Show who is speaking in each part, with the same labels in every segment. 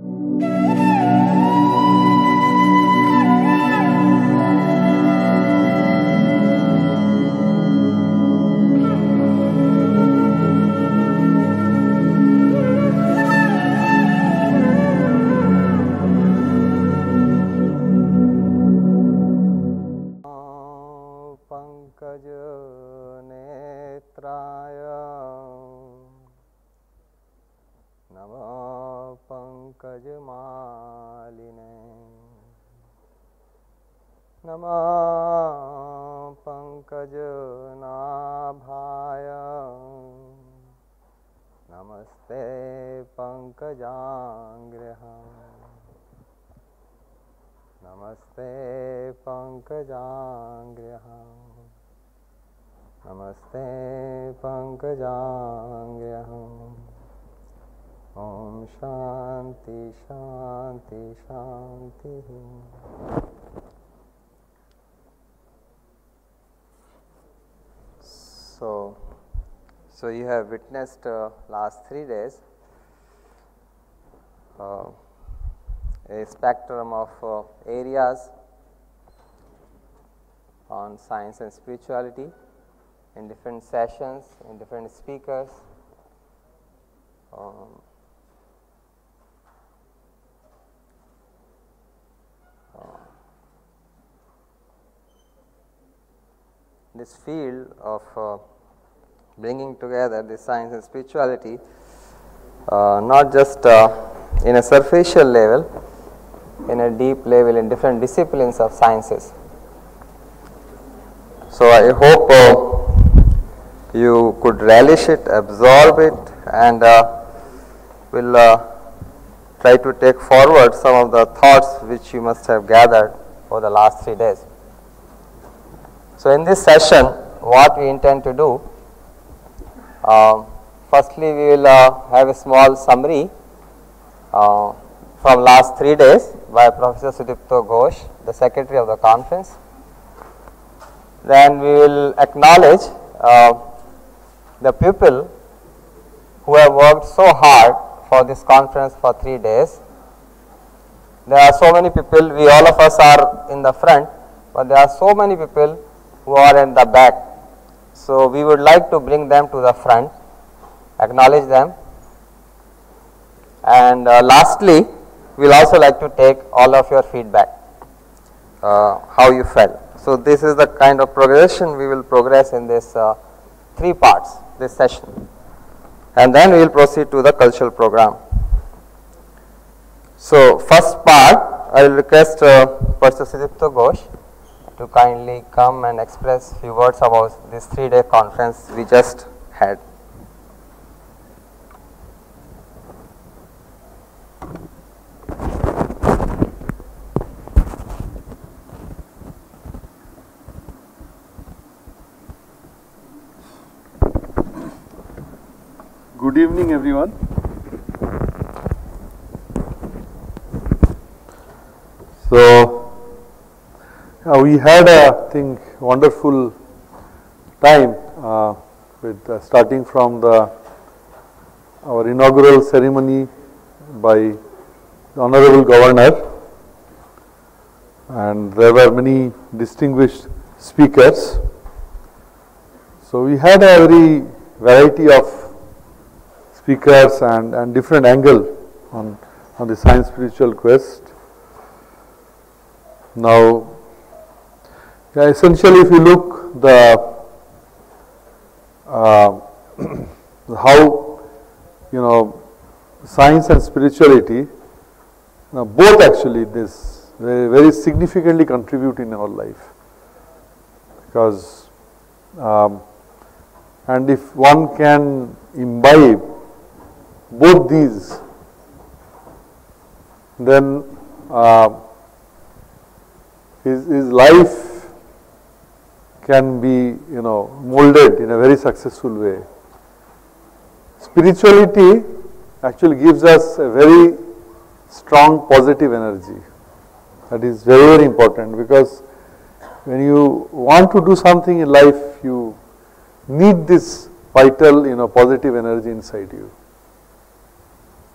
Speaker 1: Música so you have witnessed uh, last three days uh, a spectrum of uh, areas on science and spirituality in different sessions, in different speakers. Um, uh, this field of uh, bringing together the science and spirituality, uh, not just uh, in a superficial level, in a deep level in different disciplines of sciences. So, I hope uh, you could relish it, absorb it and uh, will uh, try to take forward some of the thoughts which you must have gathered over the last three days. So, in this session what we intend to do, uh, firstly we will uh, have a small summary uh, from last three days by Professor Sudipto Ghosh, the secretary of the conference. Then we will acknowledge uh, the people who have worked so hard for this conference for three days. There are so many people, we all of us are in the front, but there are so many people who are in the back. So, we would like to bring them to the front, acknowledge them and uh, lastly, we will also like to take all of your feedback, uh, how you felt. So, this is the kind of progression we will progress in this uh, three parts, this session and then we will proceed to the cultural program. So, first part I will request uh, Professor Sudipto Ghosh to kindly come and express few words about this three day conference we just had.
Speaker 2: Good evening, everyone. So, uh, we had a I think wonderful time uh, with uh, starting from the our inaugural ceremony by the honorable governor and there were many distinguished speakers. So, we had a very variety of speakers and, and different angle on, on the science spiritual quest. Now, yeah, essentially if you look the uh, how you know science and spirituality now both actually this very, very significantly contribute in our life. Because um, and if one can imbibe both these then uh, his, his life can be you know molded in a very successful way. Spirituality actually gives us a very strong positive energy that is very very important because when you want to do something in life you need this vital you know positive energy inside you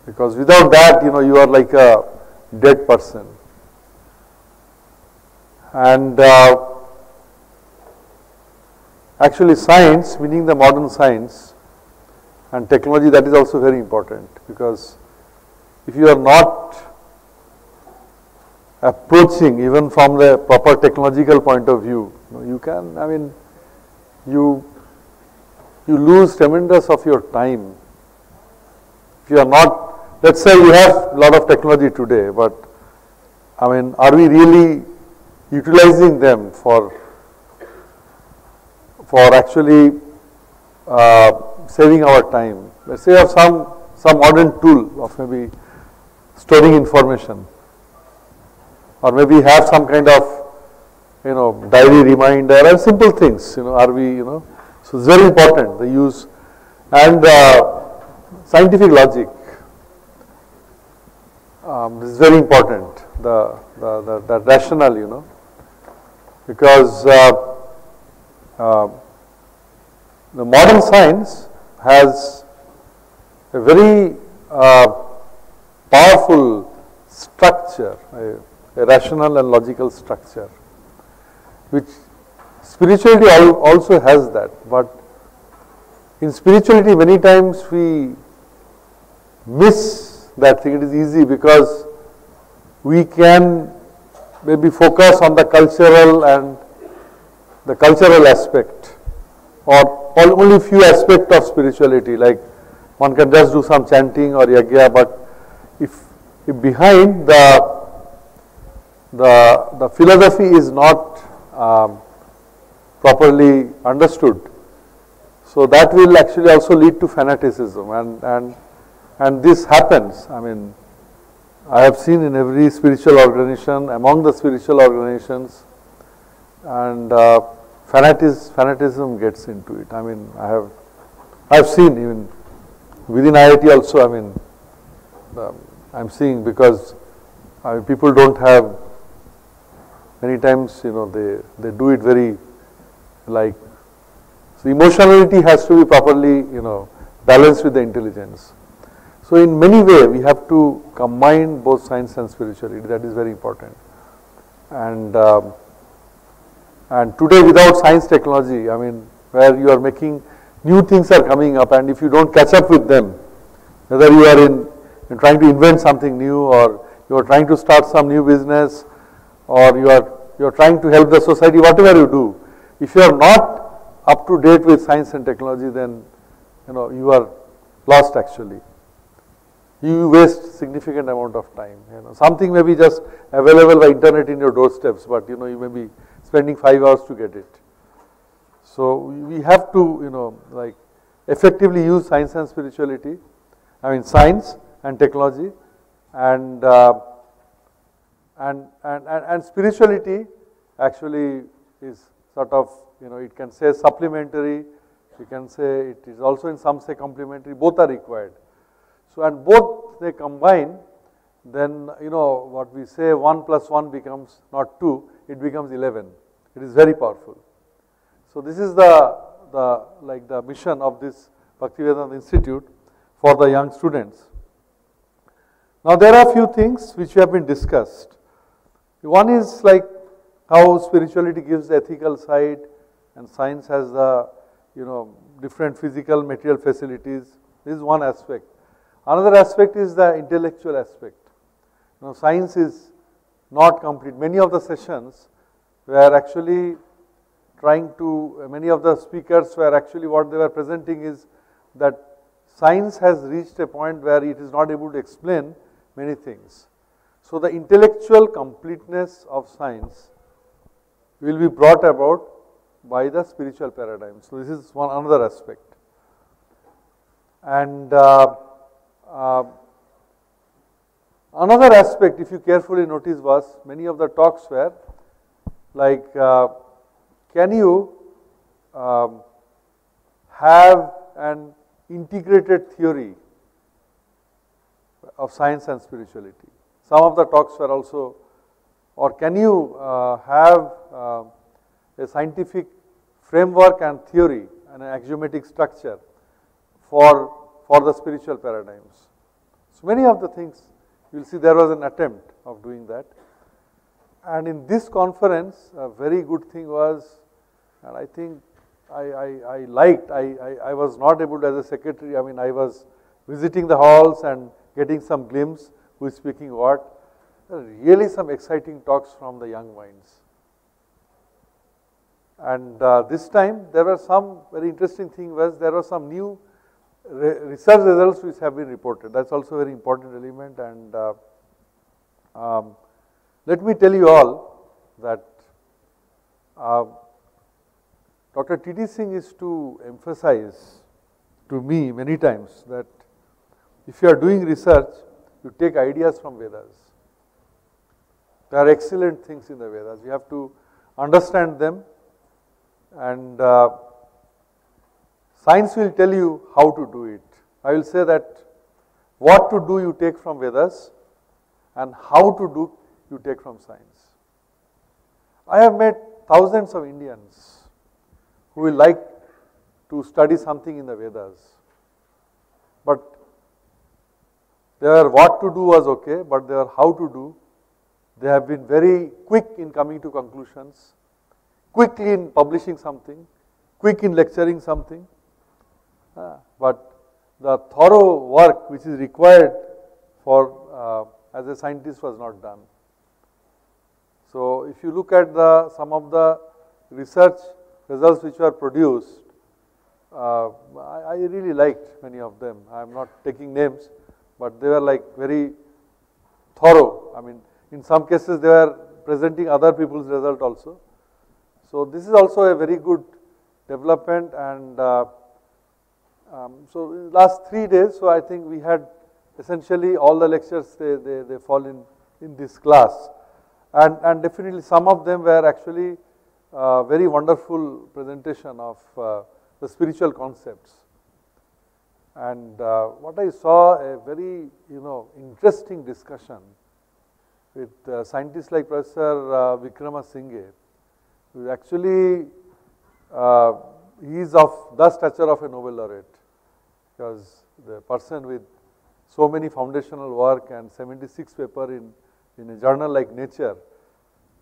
Speaker 2: Because without that, you know, you are like a dead person. And uh, actually science, meaning the modern science and technology, that is also very important because if you are not approaching even from the proper technological point of view, you, can, I mean, you, you lose tremendous of your time. If you are not, let's say you have a lot of technology today, but I mean, are we really utilizing them for, for actually uh, saving our time? Let's say you have some, some modern tool of maybe storing information. Or maybe have some kind of you know diary reminder and simple things you know are we you know. So it's very important the use. And uh, scientific logic. Um, is very important the, the, the, the rationale you know. Because uh, uh, the modern science has a very uh, powerful structure a rational and logical structure, which spirituality also has that. But in spirituality, many times we miss that thing. It is easy because we can maybe focus on the cultural and the cultural aspect or only few aspect of spirituality like one can just do some chanting or yagya but if, if behind the the, the philosophy is not um, properly understood. So that will actually also lead to fanaticism and, and, and this happens. I mean, I have seen in every spiritual organization, among the spiritual organizations and uh, fanatism, fanatism gets into it. I mean, I have, I have seen even within IIT also, I mean, um, I am seeing because I mean, people don't have many times you know they, they do it very like, so emotionality has to be properly you know balanced with the intelligence. So in many way we have to combine both science and spirituality that is very important. And, um, and today without science technology I mean where you are making new things are coming up and if you don't catch up with them whether you are in, in trying to invent something new or you are trying to start some new business or you are you are trying to help the society, whatever you do, if you are not up to date with science and technology, then you know you are lost actually. You waste significant amount of time. You know something may be just available by internet in your doorsteps, but you know you may be spending five hours to get it. So we have to you know like effectively use science and spirituality. I mean science and technology and uh, and, and, and, and spirituality actually is sort of, you know, it can say supplementary, you can say it is also in some say complementary, both are required. So, and both they combine, then you know what we say 1 plus 1 becomes not 2, it becomes 11. It is very powerful. So, this is the, the like the mission of this Bhaktivedanta Institute for the young students. Now, there are few things which have been discussed. One is like how spirituality gives ethical side and science has the you know different physical material facilities. This is one aspect. Another aspect is the intellectual aspect. Know, science is not complete. Many of the sessions were actually trying to, many of the speakers were actually what they were presenting is that science has reached a point where it is not able to explain many things. So, the intellectual completeness of science will be brought about by the spiritual paradigm. So, this is one another aspect. And uh, uh, another aspect if you carefully notice was many of the talks were like uh, can you um, have an integrated theory of science and spirituality. Some of the talks were also, or can you uh, have uh, a scientific framework and theory and an axiomatic structure for, for the spiritual paradigms. So Many of the things you will see there was an attempt of doing that. And in this conference, a very good thing was, and I think I, I, I liked, I, I, I was not able to as a secretary, I mean I was visiting the halls and getting some glimpse who is speaking what. Really some exciting talks from the young minds. And uh, this time there were some very interesting thing was there were some new re research results which have been reported. That's also a very important element and uh, um, let me tell you all that uh, Dr. T.D. Singh is to emphasize to me many times that if you are doing research, you take ideas from Vedas. There are excellent things in the Vedas. You have to understand them and uh, science will tell you how to do it. I will say that what to do you take from Vedas and how to do you take from science. I have met thousands of Indians who will like to study something in the Vedas, but their what to do was okay, but their how to do, they have been very quick in coming to conclusions quickly in publishing something, quick in lecturing something, uh, but the thorough work which is required for uh, as a scientist was not done. So, if you look at the some of the research results which were produced, uh, I, I, really liked many of them. I am not taking names, but they were like very thorough. I mean, in some cases they were presenting other people's result also. So, this is also a very good development and uh, um, so last 3 days, so I think we had essentially all the lectures they, they, they fall in, in this class and, and definitely some of them were actually uh, very wonderful presentation of uh, the spiritual concepts. And uh, what I saw a very you know interesting discussion with uh, scientists like Professor uh, Wickramasinghe who actually uh, he is of the stature of a Nobel laureate because the person with so many foundational work and 76 paper in, in a journal like Nature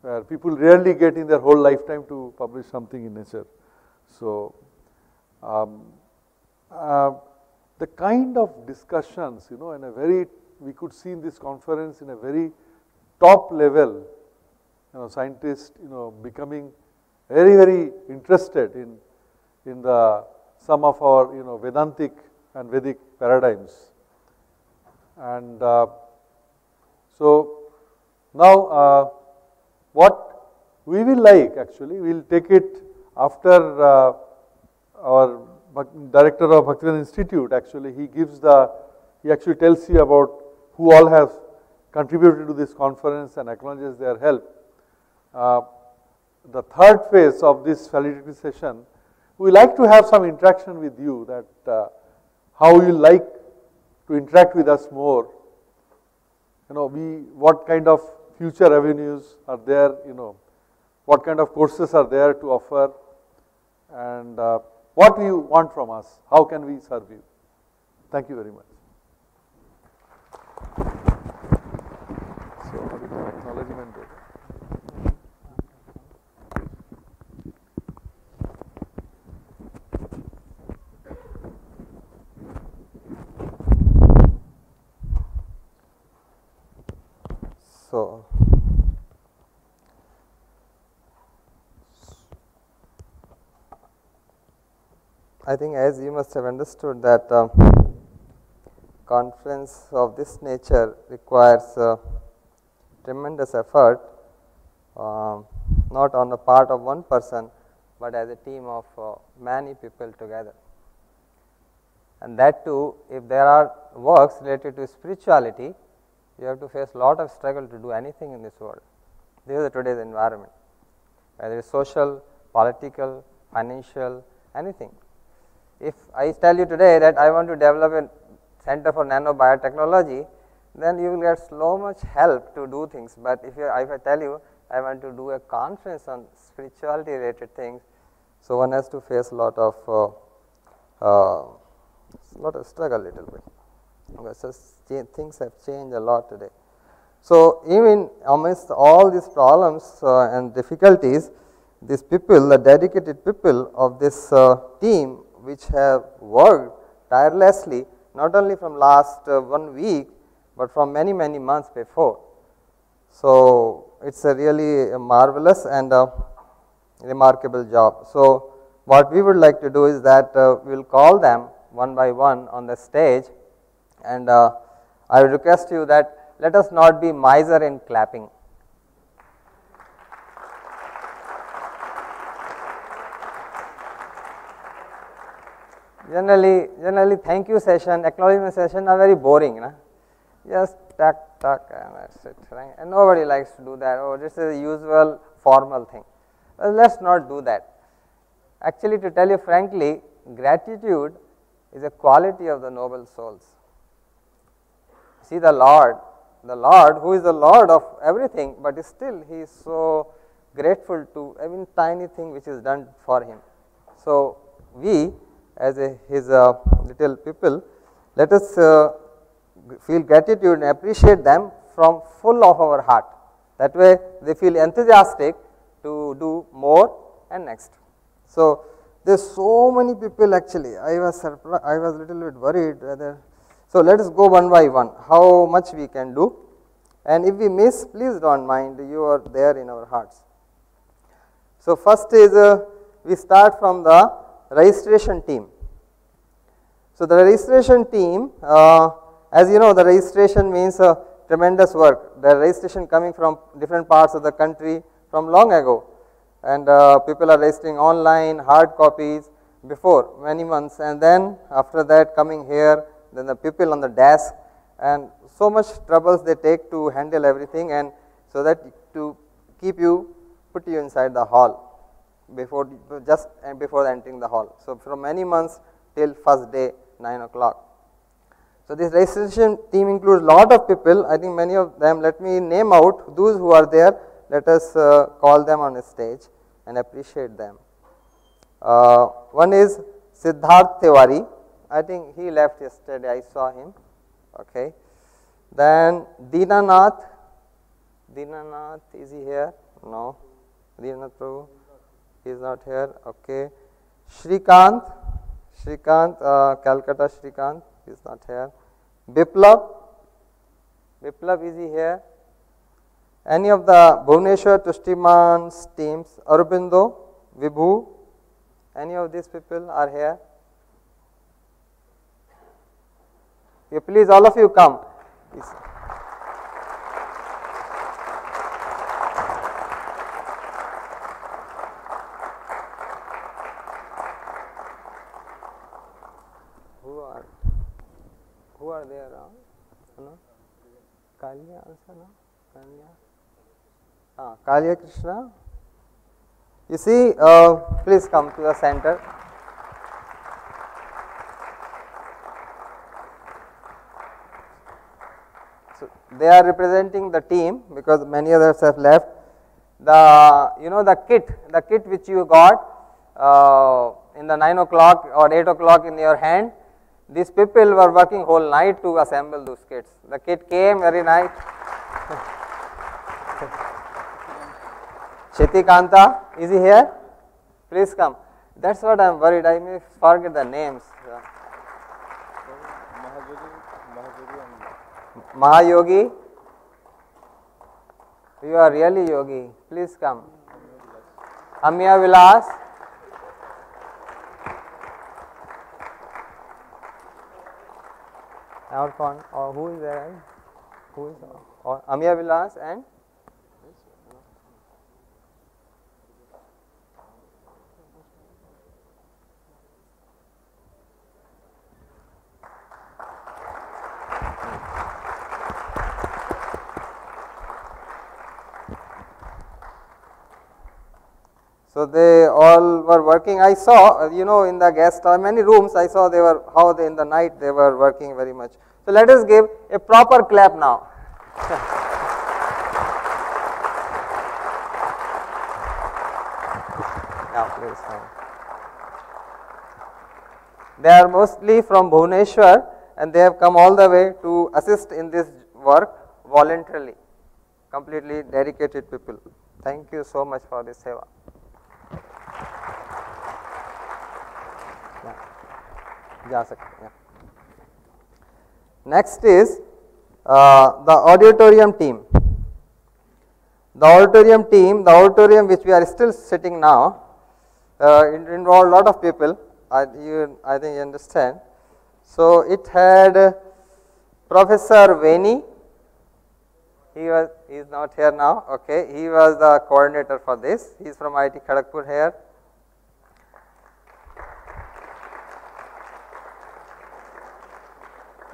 Speaker 2: where people rarely get in their whole lifetime to publish something in Nature. So, um, uh, the kind of discussions you know in a very we could see in this conference in a very top level you know scientists you know becoming very, very interested in, in the some of our you know Vedantic and Vedic paradigms. And uh, so now uh, what we will like actually, we will take it after uh, our director of Bhaktivedanta Institute actually, he gives the, he actually tells you about who all have contributed to this conference and acknowledges their help. Uh, the third phase of this valedictory session, we like to have some interaction with you that uh, how you like to interact with us more. You know, we what kind of future avenues are there, you know, what kind of courses are there to offer and uh, what do you want from us, how can we serve you. Thank you very much. So, acknowledgement.
Speaker 1: So, I think as you must have understood that uh, conference of this nature requires uh, tremendous effort uh, not on the part of one person, but as a team of uh, many people together. And that too if there are works related to spirituality, you have to face a lot of struggle to do anything in this world. This is today's environment, whether it is social, political, financial, anything. If I tell you today that I want to develop a center for nanobiotechnology, then you will get so much help to do things. But if, you, if I tell you I want to do a conference on spirituality related things, so one has to face a lot of uh, uh, lot of struggle little bit. because things have changed a lot today. So, even amidst all these problems uh, and difficulties, these people, the dedicated people of this uh, team, which have worked tirelessly not only from last uh, one week, but from many many months before. So, it is a really a marvelous and a remarkable job. So, what we would like to do is that uh, we will call them one by one on the stage and uh, I would request you that let us not be miser in clapping. Generally, generally thank you session, acknowledgement session are very boring. Na? Just tuck, tuck and that's it. Right? And nobody likes to do that. Oh, this is a usual formal thing. Well, let us not do that. Actually, to tell you frankly, gratitude is a quality of the noble souls. See the Lord, the Lord who is the Lord of everything, but still he is so grateful to even tiny thing which is done for him. So, we as a, his uh, little people, let us uh, feel gratitude and appreciate them from full of our heart. That way they feel enthusiastic to do more and next. So, there are so many people actually, I was surprised, I was little bit worried whether, so let us go one by one, how much we can do and if we miss, please do not mind, you are there in our hearts. So, first is uh, we start from the registration team. So, the registration team, uh, as you know the registration means uh, tremendous work, the registration coming from different parts of the country from long ago. And uh, people are registering online, hard copies before many months. And then after that coming here, then the people on the desk. And so much troubles they take to handle everything. And so that to keep you, put you inside the hall before just before entering the hall. So, from many months till first day 9 o'clock. So, this registration team includes lot of people, I think many of them, let me name out those who are there, let us uh, call them on stage and appreciate them. Uh, one is Siddharth Tiwari, I think he left yesterday, I saw him, okay. Then Dinanath, Dinanath, is he here? No, Dinanath Prabhu, he is not here, okay. Shrikant, Shrikant, uh, Calcutta Shrikant, is not here. Biplab, Biplab, is he here? Any of the Bhubaneswar Tustiman's teams, Aurobindo, Vibhu, any of these people are here? You please all of you come. Please. Who are who are there around? No? Kalya also no? Kalya? Ah, Kalya Krishna. You see, uh, please come to the center. So, they are representing the team because many others have left. The you know the kit, the kit which you got uh, in the 9 o'clock or 8 o'clock in your hand, these people were working whole night to assemble those kits. The kit came very night. Chetikanta, is he here? Please come. That's what I am worried. I may forget the names. Mahayogi, you are really yogi. Please come. Amya Vilas. और कौन और who is there? Who is और Amya Vilas and So they all were working. I saw, you know, in the guest many rooms. I saw they were how they in the night they were working very much. So let us give a proper clap now. now, please. They are mostly from Bhubaneswar and they have come all the way to assist in this work voluntarily, completely dedicated people. Thank you so much for this seva. जा सकते हैं next is uh, the auditorium team the auditorium team the auditorium which we are still sitting now uh, it involved a lot of people I, you, I think you understand so it had uh, professor Veni he was he is not here now okay he was the coordinator for this he is from IIT Kharagpur here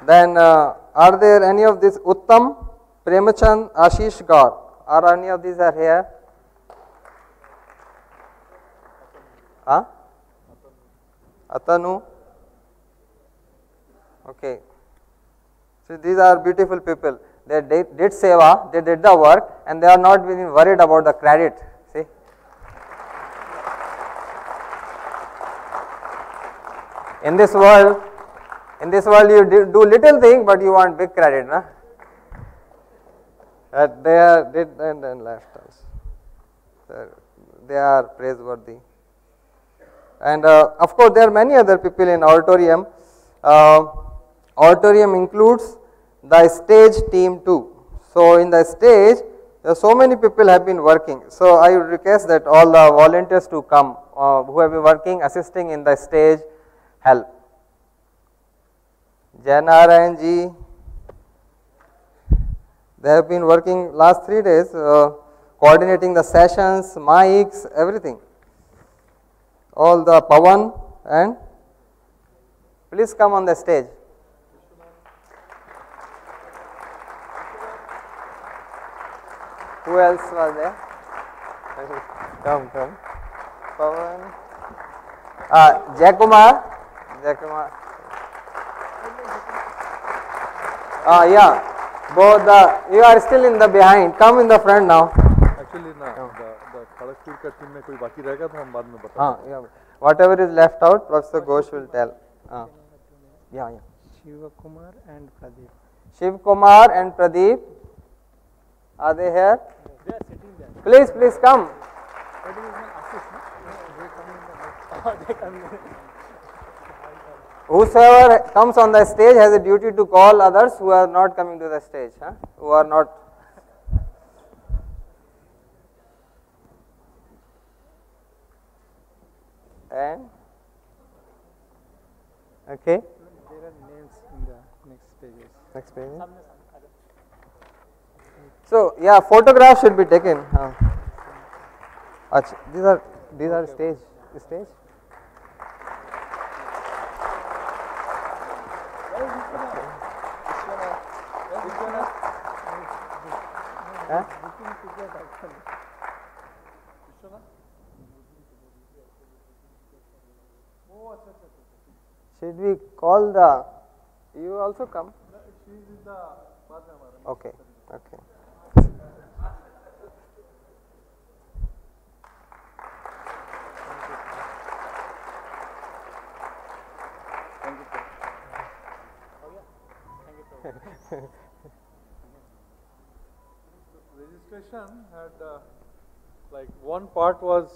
Speaker 1: Then uh, are there any of these Uttam, Premachand, Ashish Gaur? Are any of these are here? Huh? Atanu? Okay. So these are beautiful people. They did, did seva, they did the work and they are not being worried about the credit. See? In this world, in this world you do, little thing but you want big credit, na? That they are did and then left us. They are praiseworthy. And uh, of course, there are many other people in auditorium. Uh, auditorium includes the stage team too. So, in the stage, so many people have been working. So, I would request that all the volunteers to come uh, who have been working assisting in the stage help. Janarayan ji, they have been working last three days uh, coordinating the sessions, mics, everything. All the Pawan and please come on the stage. Who else was there? come, come. Pawan. Uh, Jayakumar. Jayakumar. Ah, yeah. Both the you are still in the behind. Come in the front now.
Speaker 2: Actually ना the Kharagpur का team में कोई बाकी रहेगा तो हम बाद में बता
Speaker 1: Ah, yeah. Whatever is left out, Professor Ghosh will tell. Ah. Yeah, yeah.
Speaker 3: Shiva Kumar and Pradeep.
Speaker 1: Shiv Kumar and Pradeep, are they here?
Speaker 3: They are sitting there.
Speaker 1: Please, please come.
Speaker 3: Pradeep is my assist, no? They come in the next. they come in.
Speaker 1: Whosoever comes on the stage has a duty to call others who are not coming to the stage, huh? who are not. And okay,
Speaker 3: There are names in the next pages.
Speaker 1: next. So yeah, photographs should be taken. Uh, these are these are stage stage. Huh? Should we call the? You also come. Okay. Okay.
Speaker 2: registration had uh, like one part was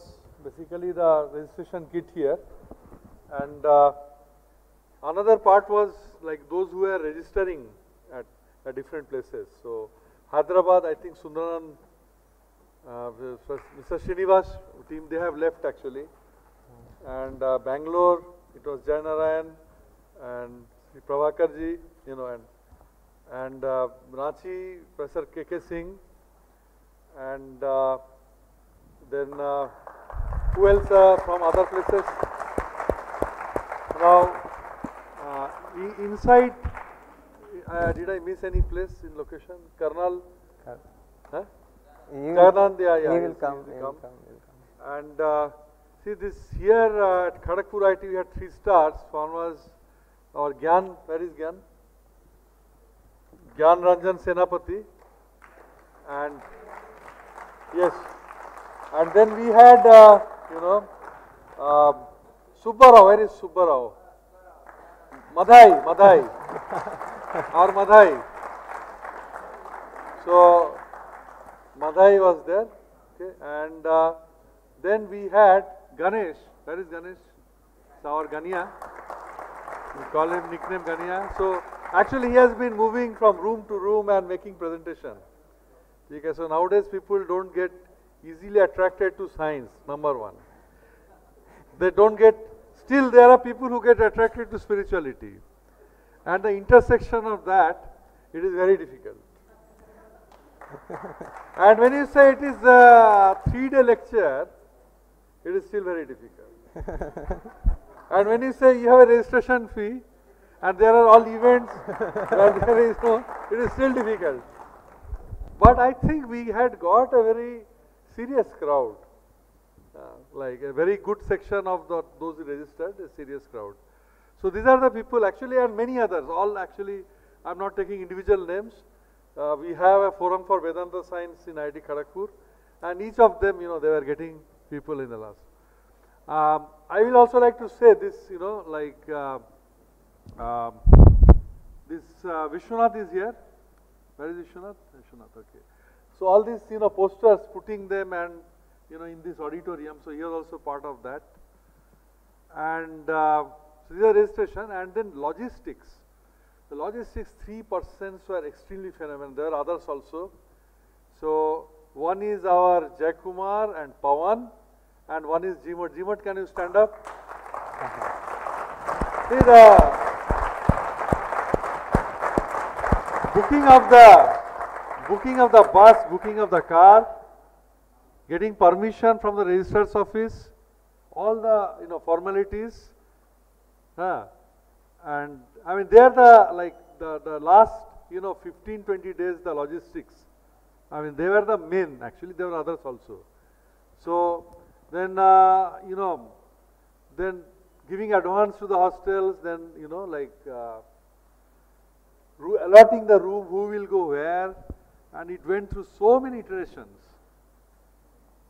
Speaker 2: basically the registration kit here and uh, another part was like those who were registering at, at different places. So Hyderabad, I think Sundaran, uh, Mr. Srinivas team, they have left actually. And uh, Bangalore, it was Jainarayan and Prabhakarji, you know, and and uh, Ranchi, Professor K.K. Singh, and uh, then uh, who else uh, from other places? Now, uh, inside, uh, did I miss any place in location? Karnal? Huh?
Speaker 1: He will,
Speaker 2: Karnal, yeah, yeah.
Speaker 1: he will come.
Speaker 2: he will
Speaker 1: come. he will come.
Speaker 2: And see this here at Kharagpur IT we had three stars. One was our Gyan, where is Gyan? Gyan Ranjan Senapati. And yes, and then we had, uh, you know, uh, Subbarao, where is Subbarao? Madhai, Madhai. or Madhai. So Madhai was there, okay, and uh, then we had Ganesh. Where is Ganesh? It's our Gania. We call him nickname Gania. So actually he has been moving from room to room and making presentation. Okay, so nowadays people don't get easily attracted to science, number one. They don't get, still there are people who get attracted to spirituality. And the intersection of that, it is very difficult. and when you say it is a three-day lecture, it is still very difficult. and when you say you have a registration fee, and there are all events there is no, it is still difficult. But I think we had got a very serious crowd, uh, like a very good section of the, those who registered, a serious crowd. So these are the people actually and many others, all actually, I'm not taking individual names. Uh, we have a forum for Vedanta science in IIT Kharagpur and each of them, you know, they were getting people in the last. Um, I will also like to say this, you know, like uh, um, this uh, Vishwanath is here. Where is Vishwanath? Vishwanath, okay. So all these, you know, posters, putting them and, you know, in this auditorium. So here also part of that. And uh, so these are registration and then logistics. The logistics, three persons were extremely phenomenal. There are others also. So one is our Jayakumar and Pawan and one is Jimot. Jimot, can you stand up? See the booking of the booking of the bus, booking of the car, getting permission from the registrar's office, all the you know formalities. Huh. And I mean they are the like the, the last you know 15 20 days the logistics. I mean they were the main actually there were others also. So then uh, you know then giving advance to the hostels then you know like uh, allotting the room, who will go where, and it went through so many iterations.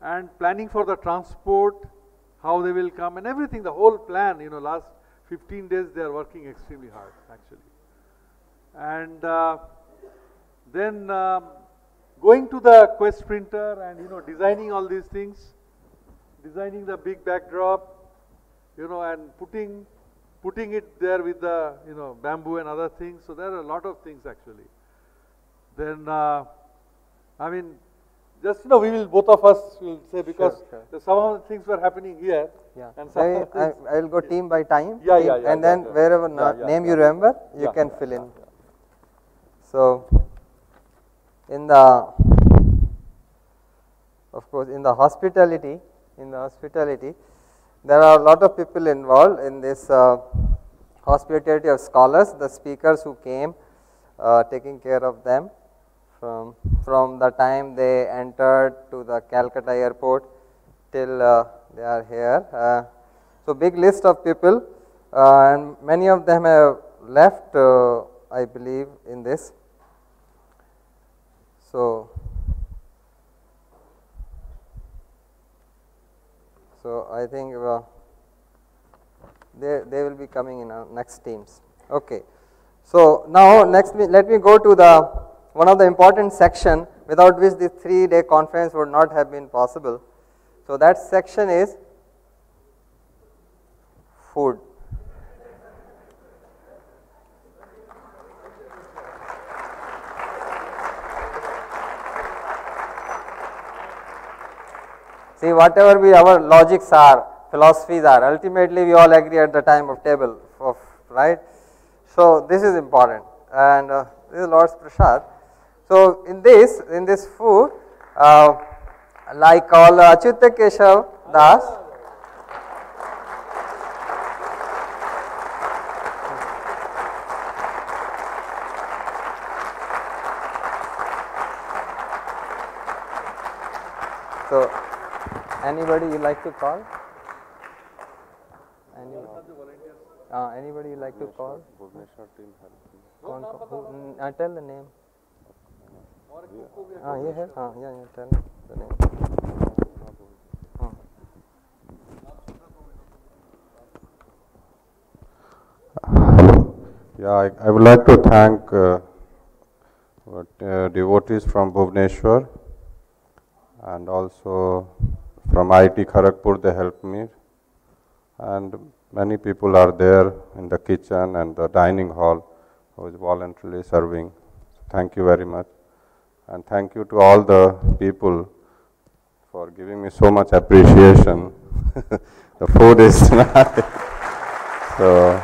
Speaker 2: And planning for the transport, how they will come, and everything, the whole plan, you know, last 15 days they are working extremely hard, actually. And uh, then um, going to the Quest printer and, you know, designing all these things, designing the big backdrop, you know, and putting putting it there with the you know bamboo and other things. So there are a lot of things actually. Then uh, I mean, just you know, we will both of us will say because
Speaker 1: sure.
Speaker 2: the- some of the things were happening here.
Speaker 1: Yeah.
Speaker 2: And some
Speaker 1: I, I, I will go team by time.
Speaker 2: Yeah,
Speaker 1: team,
Speaker 2: yeah, yeah,
Speaker 1: And
Speaker 2: yeah,
Speaker 1: then
Speaker 2: yeah.
Speaker 1: wherever
Speaker 2: Yeah,
Speaker 1: na-
Speaker 2: yeah,
Speaker 1: name you remember, you can fill in. So, in the, of course, in the hospitality, in the hospitality, there are a lot of people involved in this uh, hospitality of scholars, the speakers who came, uh, taking care of them from from the time they entered to the Calcutta airport till uh, they are here. Uh, so big list of people, uh, and many of them have left, uh, I believe, in this. So, so I think uh, they they will be coming in our next teams. Okay. So now next me, let me go to the one of the important section without which this three day conference would not have been possible. So that section is food. See, whatever we our logics are, philosophies are, ultimately we all agree at the time of table of right. So this is important, and uh, this is Lord's prasad. So in this, in this food, uh, like all uh, Achyuta Keshav Das. So, anybody you like to call? Any, uh, anybody you like to call? कौन कौन- who- mm, uh, tell the name. Ah, yeah, yeah, ah, yeah, yeah, tell the name. Hmm.
Speaker 4: Hello, Yeah, I, I would like to thank uh, what, uh, devotees from Bhubaneswar and also from IIT Kharagpur, they helped me. And many people are there in the kitchen and the dining hall who is voluntarily serving. Thank you very much. And thank you to all the people for giving me so much appreciation. the food is nice. so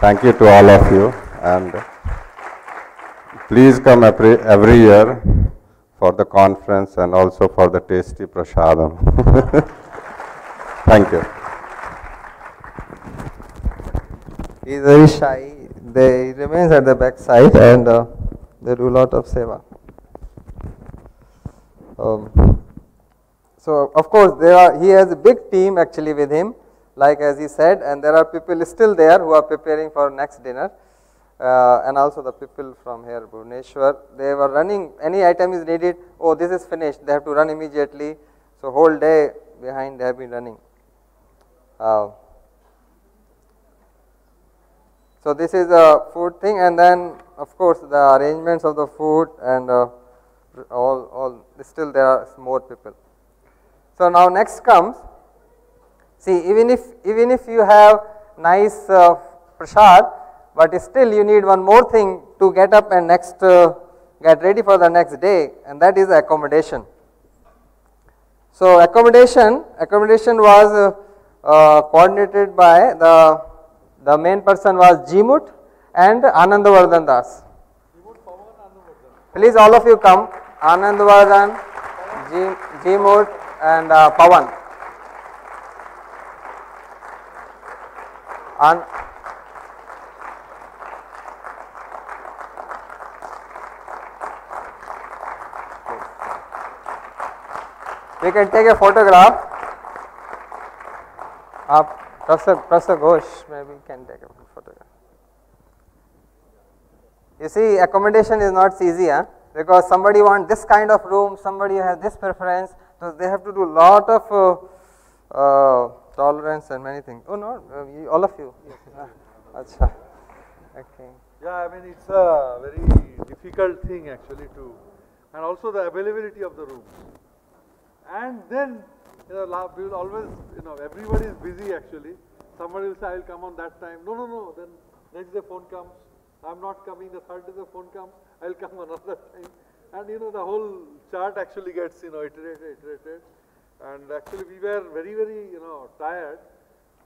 Speaker 4: thank you to all of you and please come every, every year for the conference and also for the tasty prasadam. thank you.
Speaker 1: He is very shy. They, he remains at the back side and uh, they do a lot of seva. Um, so of course there are he has a big team actually with him like as he said and there are people still there who are preparing for next dinner uh, and also the people from here Bhubaneswar they were running any item is needed oh this is finished they have to run immediately so whole day behind they have been running. Uh, so this is a food thing and then of course the arrangements of the food and uh, all, all still there are more people. So now next comes, see even if, even if you have nice uh, prasad, but still you need one more thing to get up and next uh, get ready for the next day and that is accommodation. So accommodation, accommodation was uh, uh, coordinated by the, the main person was Jimut and Anandavardhan Das. Please all of you come, Anandavardhan, Jimut and uh, Pavan. An we can take a photograph. Uh, Professor, Professor Ghosh maybe can take a photograph. You see accommodation is not easy huh? because somebody want this kind of room, somebody has this preference, so they have to do lot of uh, uh, tolerance and many things. Oh no, uh, all of you. Okay.
Speaker 2: Yeah, I mean it's a very difficult thing actually to, and also the availability of the rooms. And then, you know, we will always, you know, everybody is busy actually. Somebody will say, I will come on that time. No, no, no. Then next day the phone comes. I'm not coming. The third day the phone comes. I will come another time. And you know, the whole chart actually gets, you know, iterated, iterated. And actually we were very, very, you know, tired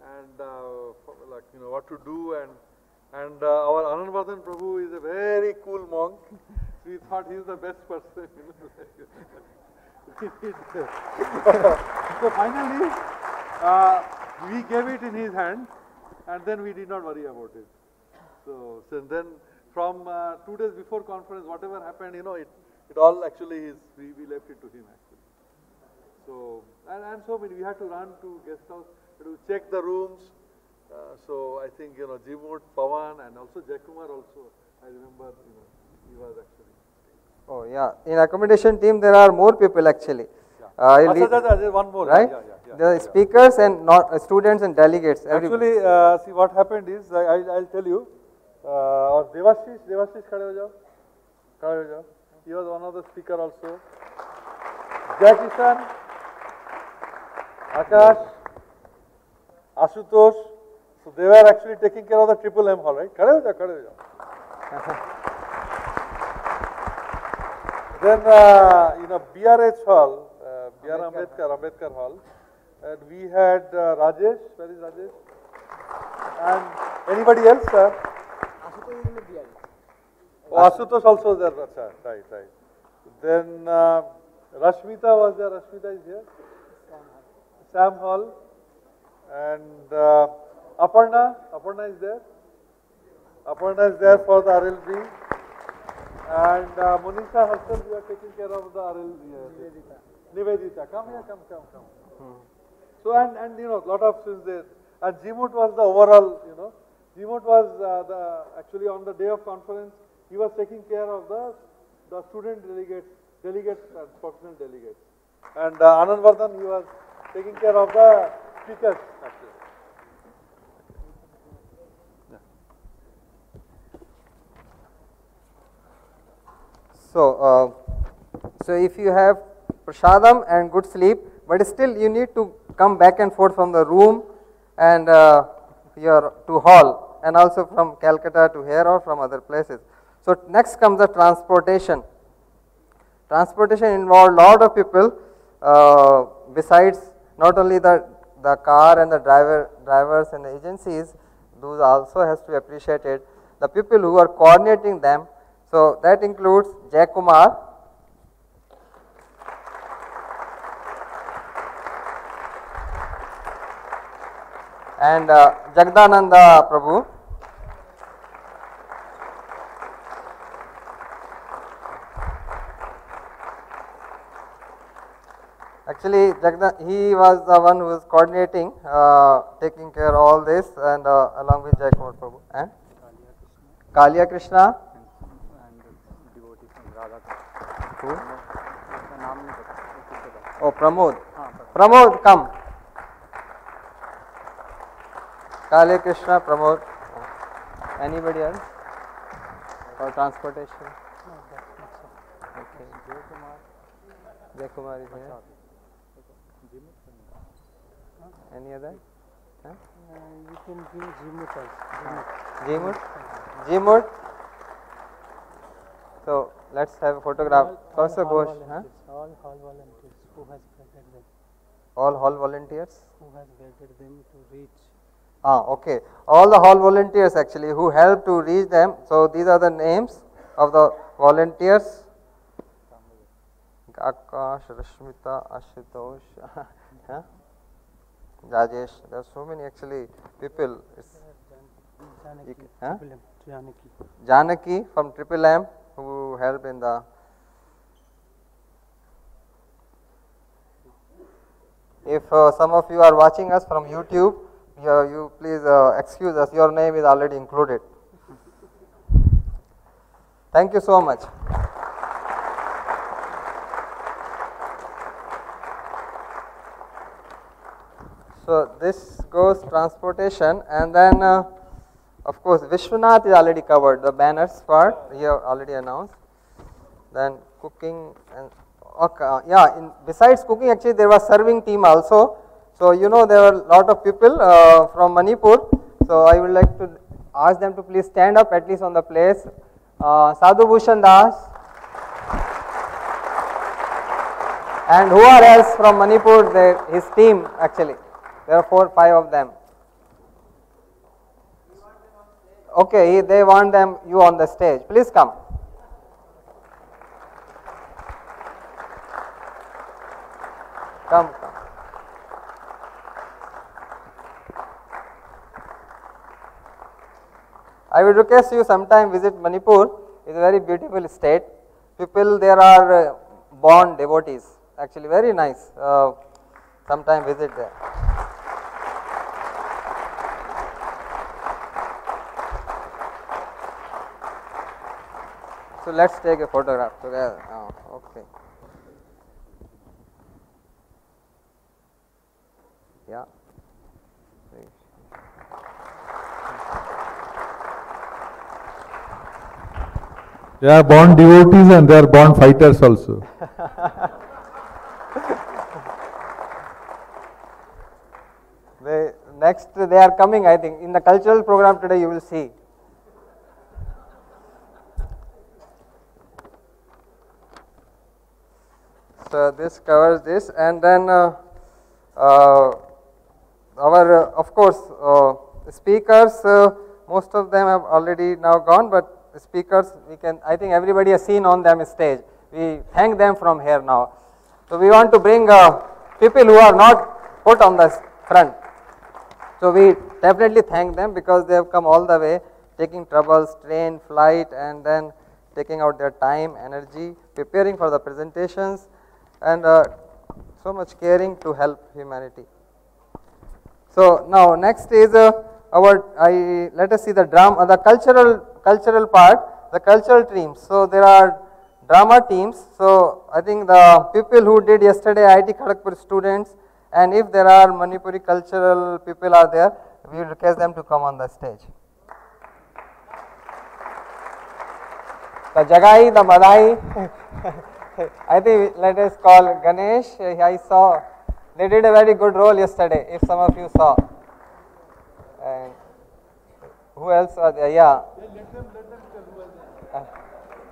Speaker 2: and uh, like, you know, what to do and and uh, our Anandvardhan Prabhu is a very cool monk. we thought he is the best person. so finally, uh, we gave it in his hand, and then we did not worry about it. So, so then from uh, two days before conference, whatever happened, you know, it, it all actually is, we, we left it to him actually. So, and, and so many, we had to run to guest house, to check the rooms. Uh, so I think, you know, Jimut, Pawan and also Jayakumar also, I remember, you know, he was actually.
Speaker 1: Oh yeah, in accommodation team there are more people actually. Uh, I'll
Speaker 2: Acha,
Speaker 1: leave-
Speaker 2: acha, acha, there's one more.
Speaker 1: right?
Speaker 2: Yeah, yeah, yeah,
Speaker 1: the speakers and not uh, students and delegates.
Speaker 2: Actually, uh, see what happened is, I, I'll, I'll tell you, uh, or Devashish, Devashish khade ho jao, khade ho jao. He was one of the speaker also. Jai Kishan, Akash, Ashutosh, so they were actually taking care of the triple M hall, right? Khade ho Then, uh, you know, BRH hall, uh, BR Ambedkar, Ambedkar hall, and we had uh, Rajesh, where is Rajesh? And anybody else, sir? Oh, Asutosh also there, sir. Right, right. Then uh, Rashmita was there. Rashmita is here. Sam Hall. And uh, Aparna. Aparna is there. Aparna is there for the RLB. And uh, Monisha herself, you are taking care of the RLB. Nivedita. Nivedita. Come here, come, come, come. So and, and you know, lot of students there. And Jimut was the overall, you know, Jimut was uh, the, actually on the day of conference, he was taking care of the, the student delegates, delegates and professional delegates. And uh, Anand Vardhan, he was taking care of the speakers actually.
Speaker 1: So, uh, so if you have prasadam and good sleep, but still you need to come back and forth from the room and uh, your to hall and also from Calcutta to here or from other places. So next comes the transportation. Transportation involved lot of people uh, besides not only the, the car and the driver drivers and the agencies, those also has to be appreciated. The people who are coordinating them, so that includes Jay Kumar, and uh, Jagdananda Prabhu. Actually, Jagda, he was the one who was coordinating, uh, taking care of all this, and uh, along with Jai Kumar Prabhu. And Kalia Krishna.
Speaker 5: and पर
Speaker 1: Pramod, come. Kale Krishna, Pramod. Anybody else? For transportation? Okay. Jay Kumar is here. Any other? Huh?
Speaker 5: you can bring Jimut also
Speaker 1: Jimut? Jimut? So let's have a photograph. First of all, huh?
Speaker 5: all hall volunteers who has guided them
Speaker 1: all hall volunteers.
Speaker 5: who has guided them to reach
Speaker 1: Ah, okay. All the hall volunteers actually who helped to reach them. So these are the names of the volunteers. Akash, Rashmita, Ashutosh, huh? Rajesh. There are so many actually people. It's
Speaker 5: Janaki
Speaker 1: huh?
Speaker 5: Janaki
Speaker 1: Janaki from Triple M who helped in the. If uh, some of you are watching us from YouTube, you, you please uh, excuse us, your name is already included. Thank you so much. So this goes transportation and then uh, of course Vishwanath is already covered, the banners part here already announced. Then cooking and okay, uh, yeah, in, besides cooking actually there was serving team also. So you know there were a lot of people uh, from Manipur. So I would like to ask them to please stand up at least on the place. Uh, Sadhu Bhushan Das. And who are else from Manipur? Their, his team actually. There are four, five of them. Okay, they want them you on the stage. Please come. Come, come. I will request you sometime visit Manipur. It's a very beautiful state. People there are uh, born devotees. Actually, very nice. Uh, sometime visit there. So let's take a photograph together. Oh, okay. Yeah.
Speaker 6: They are born devotees and they are born fighters also.
Speaker 1: They, next they are coming, I think. In the cultural program today, you will see. This covers this, and then uh, uh, our, uh, of course, uh, speakers. Uh, most of them have already now gone, but speakers, we can. I think everybody has seen on them stage. We thank them from here now. So we want to bring uh, people who are not put on the front. So we definitely thank them because they have come all the way, taking troubles, train, flight, and then taking out their time, energy, preparing for the presentations, and uh, so much caring to help humanity. So now next is uh, our I let us see the drama the cultural cultural part the cultural teams. So there are drama teams. So I think the people who did yesterday IIT Kharagpur students and if there are Manipuri cultural people are there we will request them to come on the stage. the Jagai, the Madai. I think let us call Ganesh. I saw they did a very good role yesterday. If some of you saw. And who else are there? Yeah.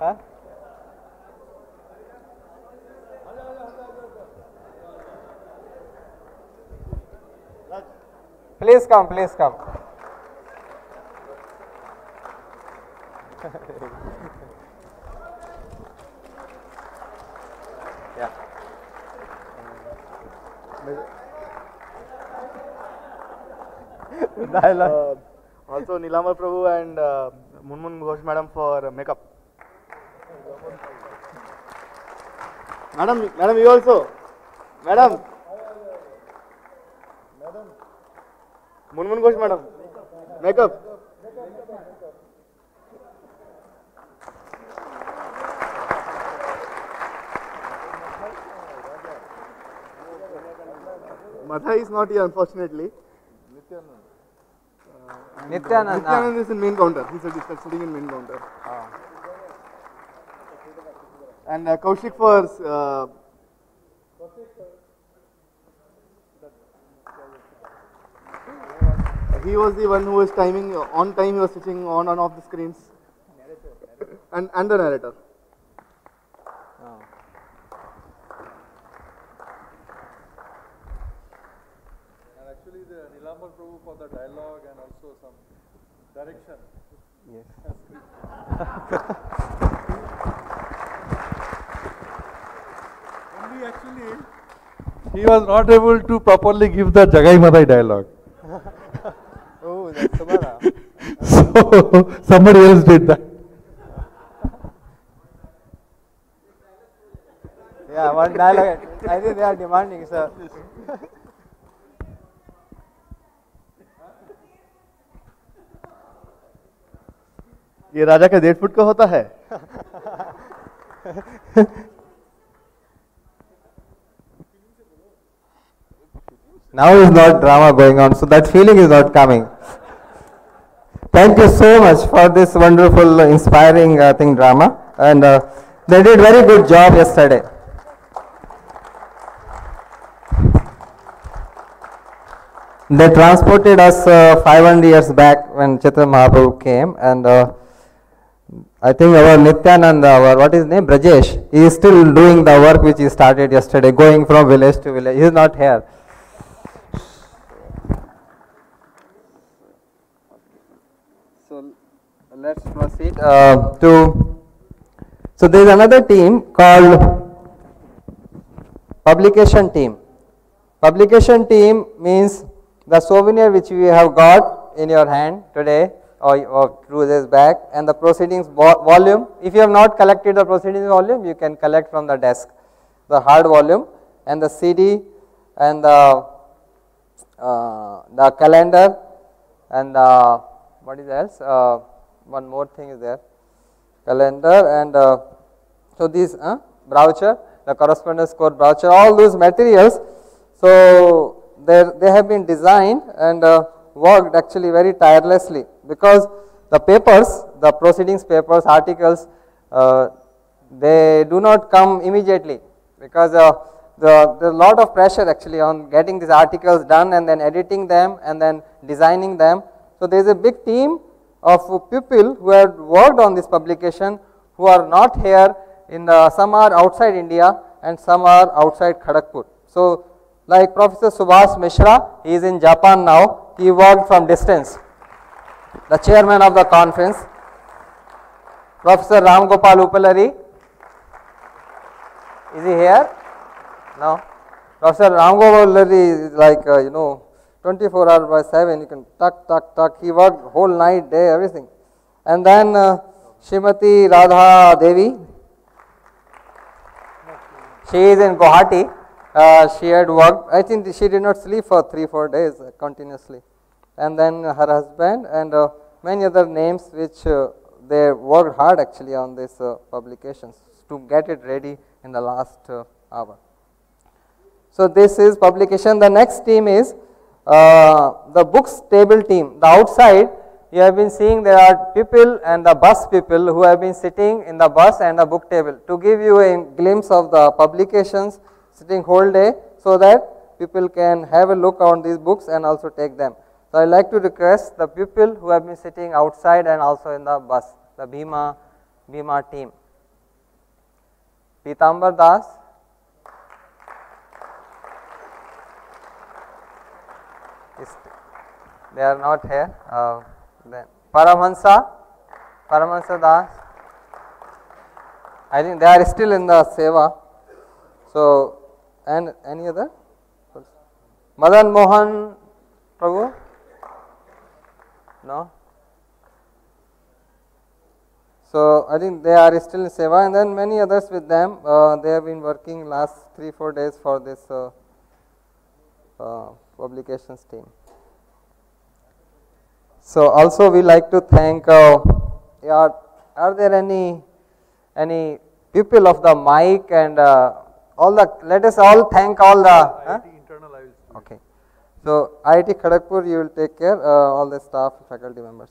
Speaker 1: Uh? Please come, please come. Yeah.
Speaker 5: Uh, also Nilamar Prabhu and uh, Munmun Ghosh madam for makeup. Madam, madam, you also. Madam. Munmun Ghosh madam. Makeup. Makeup. Madha is not here unfortunately.
Speaker 1: Nityanand. ah.
Speaker 5: Nityanand is in main counter. He's sitting in main counter. And uh, Kaushik for uh, he was the one who was timing on time. He was switching on and off the screens. And and the narrator.
Speaker 1: Ah.
Speaker 2: And actually the Nilamar Prabhu for the dialogue and also some direction.
Speaker 1: Yes.
Speaker 2: Only actually he was not able to properly give the Jagai Madai dialogue.
Speaker 1: Oh, that's Subhara.
Speaker 2: so somebody else did that.
Speaker 1: yeah, one dialogue. I think they are demanding, sir.
Speaker 5: ये राजा का डेढ़ foot का होता है
Speaker 1: Now is not drama going on, so that feeling is not coming. Thank you so much for this wonderful, uh, inspiring uh, thing drama, and uh, they did very good job yesterday. They transported us uh, 500 years back when Chaitanya Mahaprabhu came, and uh, I think our Nityanand, our what is name, Brajesh, he is still doing the work which he started yesterday, going from village to village. He is not here. So let's proceed uh, to. So there is another team called publication team. Publication team means the souvenir which we have got in your hand today or, or days back and the proceedings vo- volume. If you have not collected the proceedings volume, you can collect from the desk the hard volume and the CD and the uh, the calendar and uh, what is else? Uh, one more thing is there calendar and uh, so these uh, brochure, the correspondence code brochure, all those materials. So they they have been designed and uh, worked actually very tirelessly because the papers, the proceedings papers, articles, uh, they do not come immediately because uh, the there is a lot of pressure actually on getting these articles done and then editing them and then designing them. So there is a big team of people who have worked on this publication who are not here in the some are outside India and some are outside Kharagpur. So like Professor Subhas Mishra, he is in Japan now. He worked from distance. The chairman of the conference, Professor Ram Gopal Uppaluri, is he here? No. Professor Ram Gopal Uppaluri is like uh, you know 24 hours by 7. You can tuck tuck tuck. He worked whole night, day, everything. And then uh, Srimati Radha Devi, she is in Guwahati. Uh, she had worked, I think she did not sleep for three, four days continuously. And then her husband and uh, many other names which uh, they worked hard actually on these uh, publications to get it ready in the last uh, hour. So this is publication. The next team is uh, the books table team. The outside you have been seeing there are people and the bus people who have been sitting in the bus and the book table to give you a glimpse of the publications sitting whole day so that people can have a look on these books and also take them. So I like to request the people who have been sitting outside and also in the bus, the Bhima, Bhima team. Pitambar Das, they are not here. Uh, then Paramahansa, Paramahansa Das. I think they are still in the seva. So, and any other? Madan Mohan Prabhu? No? So, I think they are still in seva and then many others with them. Uh, they have been working last 3 4 days for this uh, uh, publications team. So, also we like to thank uh, are, are there any any people of the mic and uh, all the let us all thank all the huh?
Speaker 2: internal I will
Speaker 1: okay. So IIT Kharagpur you will take care uh, all the staff faculty members.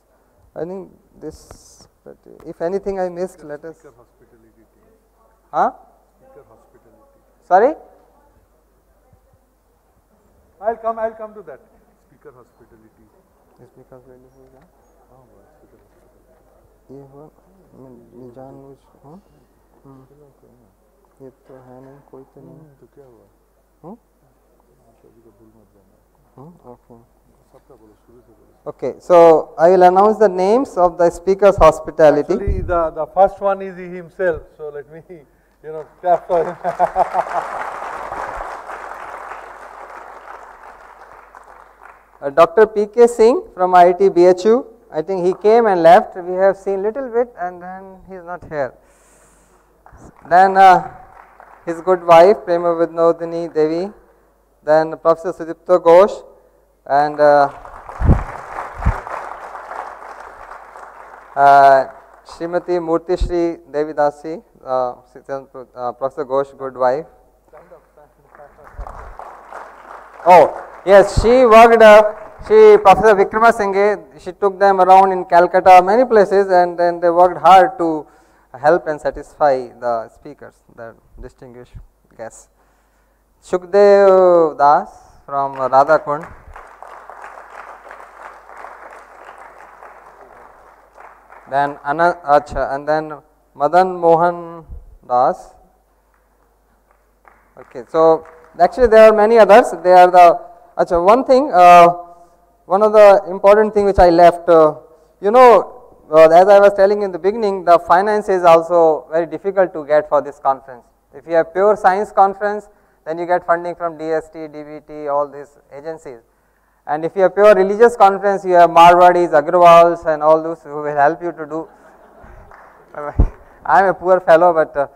Speaker 1: I think this but if anything I missed let us
Speaker 2: hospitality
Speaker 1: huh?
Speaker 2: Hospitality
Speaker 1: sorry?
Speaker 2: I'll come I'll come to that. Speaker hospitality oh, speaker hospitality
Speaker 1: oh hospitality ye hua which huh? hmm. ये तो है नहीं कोई तो नहीं
Speaker 2: तो क्या हुआ
Speaker 1: हम्म?
Speaker 2: सभी को भूल मत जाना
Speaker 1: हम्म, okay
Speaker 2: सबका बोलो शुरू से बोलो
Speaker 1: okay so I will announce the names of the speakers hospitality
Speaker 2: Actually, the, the first one is he himself, so let me, you know, clap for him.
Speaker 1: Uh, Dr. P.K. Singh from IIT BHU. I think he came and left. We have seen little bit and then he is not here. Then uh, his good wife Prema Vinodini Devi. Then Professor Sudipta Ghosh and uh, uh, Srimati Murti Shri Devi Dasi, uh, uh, Professor Ghosh good wife. Oh, yes, she worked, uh, she, Professor Vikrama Singhe, she took them around in Calcutta, many places, and then they worked hard to help and satisfy the speakers, the distinguished guests. Shukdev Das from Radha Kund. Then Anand, Acha, and then Madan Mohan Das. Okay, so actually there are many others. They are the Acha, one thing, uh, one of the important thing which I left. Uh, you know, uh, as I was telling in the beginning, the finance is also very difficult to get for this conference. If you have pure science conference, then you get funding from DST, DBT, all these agencies. And if you have pure religious conference, you have Marwadis, Agrawals, and all those who will help you to do. I am a poor fellow, but uh,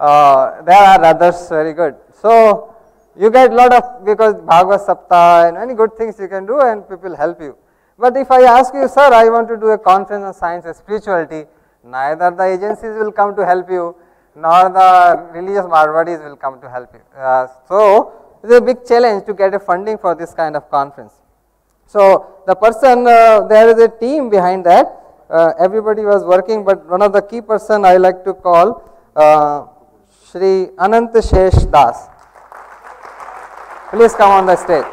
Speaker 1: uh, there are others very good. So you get lot of because Bhagavat Saptah and any good things you can do, and people help you. But if I ask you, sir, I want to do a conference on science and spirituality, neither the agencies will come to help you, nor the religious Marwadis will come to help you. Uh, so it's a big challenge to get a funding for this kind of conference. So the person, uh, there is a team behind that. Uh, everybody was working, but one of the key person I like to call uh, Shri Anant Shesh Das. Please come on the stage.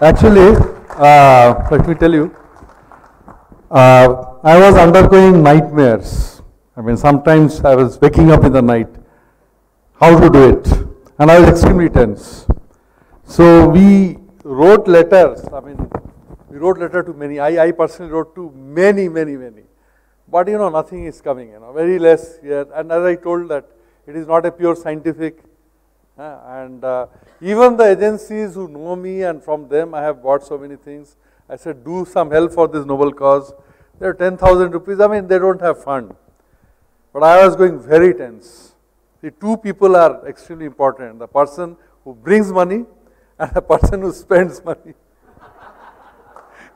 Speaker 6: Actually, uh, let me tell you, uh, I was undergoing nightmares. I mean, sometimes I was waking up in the night, how to do it, and I was extremely tense. So we wrote letters. I mean, we wrote letter to many. I, I personally wrote to many, many, many. But you know, nothing is coming. You know, very less here. And as I told that, it is not a pure scientific and uh, even the agencies who know me and from them I have bought so many things. I said, do some help for this noble cause. They're 10,000 rupees. I mean, they don't have fund. But I was going very tense. The two people are extremely important. The person who brings money and the person who spends money.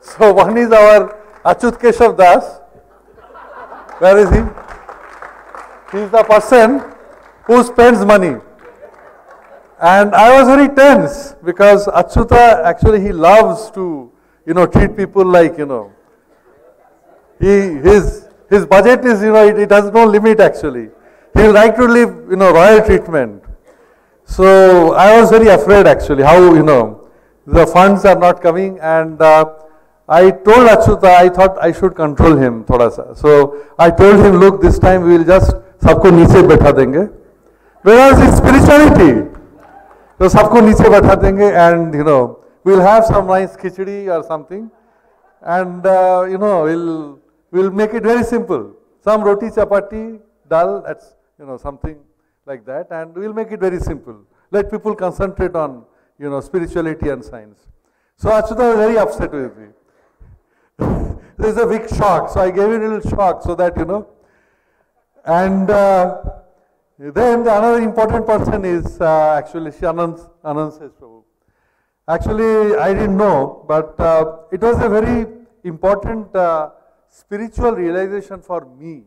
Speaker 6: so one is our Achut Keshav Das. Where is he? He is the person who spends money.
Speaker 2: And I was very tense because Achyuta actually he loves to, you know, treat people like, you know, he, his, his budget is, you know, it, it has no limit actually. He would like to live, you know, royal treatment. So I was very afraid actually how, you know, the funds are not coming and uh, I told Achyuta, I thought I should control him thoda sa. So I told him, look, this time we will just sabko niche betha denge. Whereas it's spirituality. So सबको नीचे बैठा देंगे and you know, we'll have some nice khichdi or something and uh, you know, we'll, we'll make it very simple. Some roti, chapati, dal, that's, you know, something like that and we'll make it very simple. Let people concentrate on, you know, spirituality and science. So Achyuta was very upset with me. There's a big shock. So I gave him a little shock so that, you know. And uh, then the another important person is uh, actually Anand, Anand Prabhu. Actually, I didn't know, but uh, it was a very important uh, spiritual realization for me.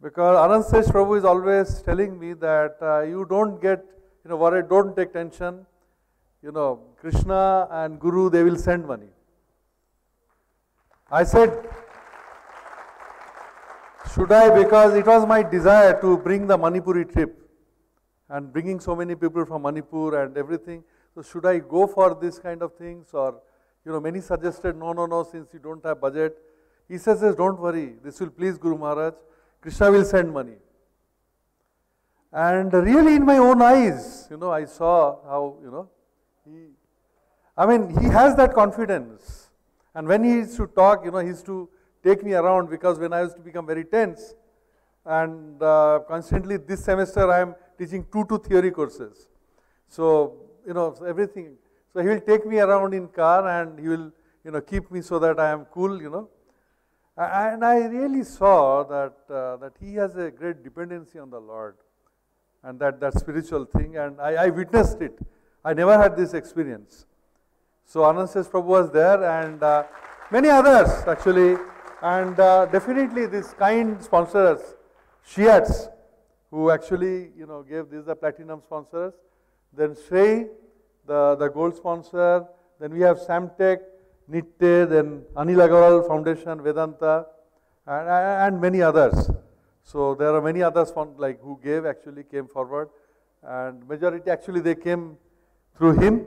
Speaker 2: Because Anand Sesh Prabhu is always telling me that uh, you don't get, you know, worried, don't take tension. You know, Krishna and Guru, they will send money. I said, should I? Because it was my desire to bring the Manipuri trip and bringing so many people from Manipur and everything. So should I go for this kind of things or, you know, many suggested, no, no, no, since you don't have budget. He says, don't worry, this will please Guru Maharaj. Krishna will send money. And really in my own eyes, you know, I saw how, you know, he, I mean, he has that confidence. And when he used to talk, you know, he used to take me around because when I used to become very tense, and uh, constantly this semester I am teaching two to theory courses. So, you know, everything. So he will take me around in car and he will, you know, keep me so that I am cool, you know. And I really saw that, uh, that he has a great dependency on the Lord and that, that spiritual thing and I, I witnessed it. I never had this experience. So Anand Sesh Prabhu was there and uh, many others actually and uh, definitely this kind sponsors, Shiats, who actually you know gave this the platinum sponsors, then Shrey, the, the gold sponsor, then we have Samtech, Nitte, then Anil Agarwal Foundation, Vedanta, and, and many others. So there are many others like who gave actually came forward, and majority actually they came through him,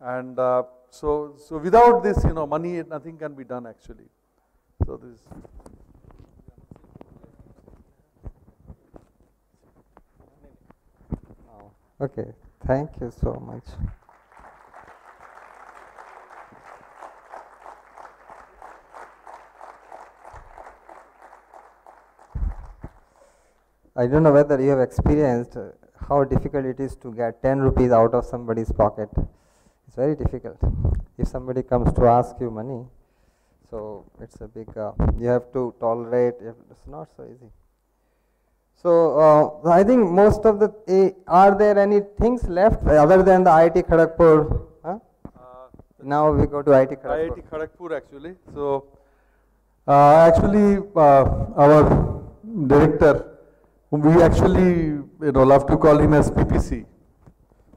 Speaker 2: and uh, so so without this you know money nothing can be done actually. So this.
Speaker 1: Okay, thank you so much. I don't know whether you have experienced uh, how difficult it is to get 10 rupees out of somebody's pocket. It's very difficult. If somebody comes to ask you money, so it's a big, uh, you have to tolerate, it's not so easy. So uh, I think most of the, uh, are there any things left other than the IIT Kharagpur? Huh? now we go to IIT Kharagpur.
Speaker 2: IIT Kharagpur actually. So uh, actually uh, our director, we actually you know love to call him as PPC.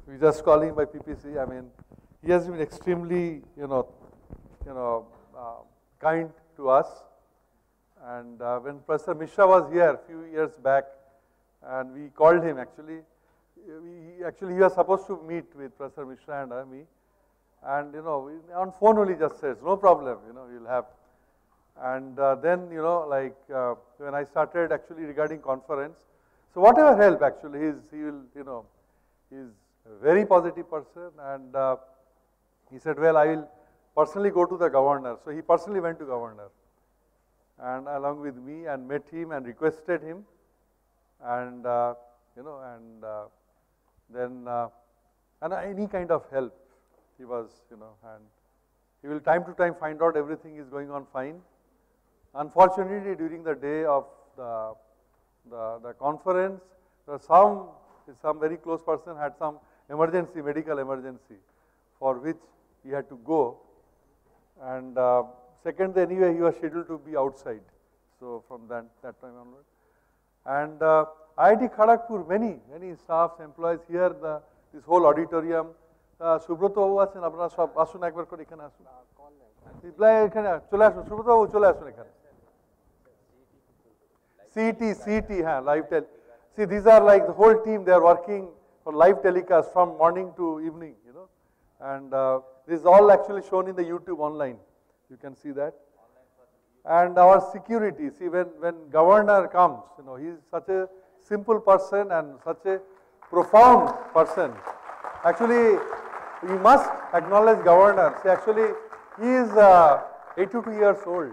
Speaker 2: We just call him by PPC. I mean, he has been extremely you know you know uh, kind to us. And uh, when Professor Mishra was here a few years back, and we called him actually, we, actually he was supposed to meet with Professor Mishra and uh, me. And you know, on phone only just says, no problem, you know, you'll have. And uh, then, you know, like uh, when I started actually regarding conference, so whatever help actually, he's, he will, you know, he's a very positive person and uh, he said, well, I will personally go to the governor. So he personally went to governor and along with me and met him and requested him and uh, you know and uh, then uh, and any kind of help he was you know and he will time to time find out everything is going on fine. Unfortunately during the day of the, the, the conference some some very close person had some emergency medical emergency for which he had to go and uh, second, anyway, he was scheduled to be outside. So from that, that time onward. And uh, IIT Kharagpur, many, many staffs, employees here, the, this whole auditorium. Uh, Subroto was in Abra Shop, Asunakar Kodikan Asun. ask Subroto, Chulasunakar. CT, CT, live tele. See, these are like the whole team, they are working for live telecast from morning to evening. And uh, this is all actually shown in the YouTube online. You can see that. And our security, see, when, when governor comes, you know, he is such a simple person and such a profound person. Actually, we must acknowledge governor. See, actually, he is uh, 82 years old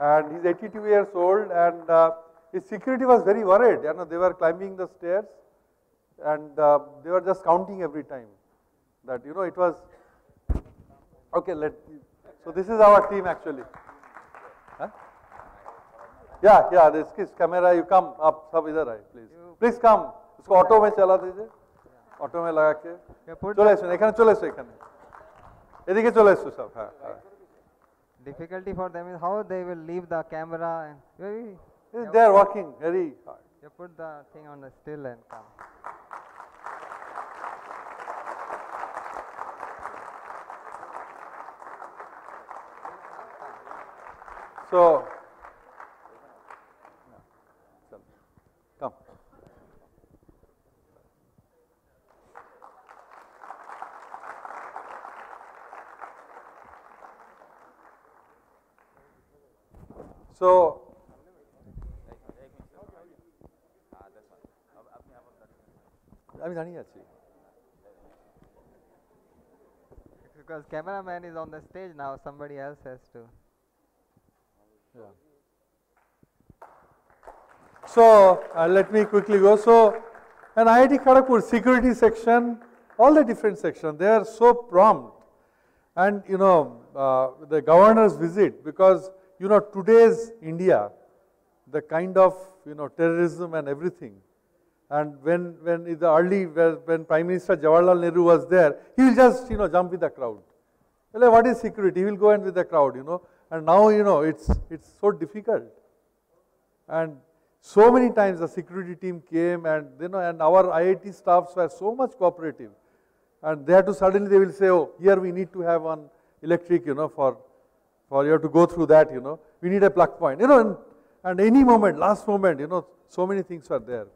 Speaker 2: and he's 82 years old and uh, his security was very worried you know they were climbing the stairs and uh, they were just counting every time that you know it was okay let so this is our team actually. Huh? yeah yeah this is camera you come up sab idhar right please. Please come isko auto mein chala dijiye. Auto mein laga ke. Chole esun ekhane chole esun ekhane. Edike chole esun sob ha
Speaker 7: difficulty for them is how they will leave the camera and
Speaker 2: they are working very hard.
Speaker 7: You put the thing on the still and come.
Speaker 2: So, come. So, আমি দাঁড়িয়ে আছি
Speaker 7: Because cameraman is on the stage now, somebody else has to.
Speaker 2: so, uh, let me quickly go. So, an IIT Kharagpur security section, all the different sections, they are so prompt. And, you know, uh, the governor's visit, because, you know, today's India, the kind of, you know, terrorism and everything. And when, when in the early, when- Prime Minister Jawaharlal Nehru was there, he will just, you know, jump with the crowd. Well, what is security? He will go in with the crowd, you know. And now, you know, it's, it's so difficult. And so many times the security team came and, you know, and our IIT staffs were so much cooperative. And they had to suddenly, they will say, oh, here we need to have one electric, you know, for, for you have to go through that, you know. We need a plug point, you know, and, and any moment, last moment, you know, so many things were there.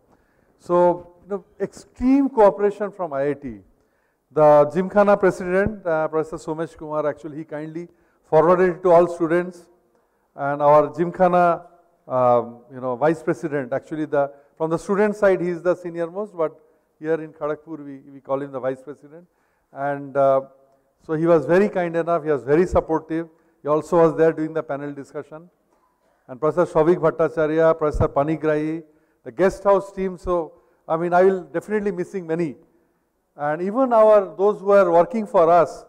Speaker 2: So, you know, extreme cooperation from IIT. The Gymkhana president, uh, Professor Somesh Kumar, actually he kindly forwarded it to all students. And our Gymkhana, um, you know, vice president, actually the, from the student side he is the senior most, but here in Kharagpur we, we call him the vice president. And uh, so he was very kind enough, he was very supportive. He also was there during the panel discussion and Professor Shavik Bhattacharya, Professor Panigrahi, the guest house team. So, I mean, I will definitely missing many. And even our, those who are working for us,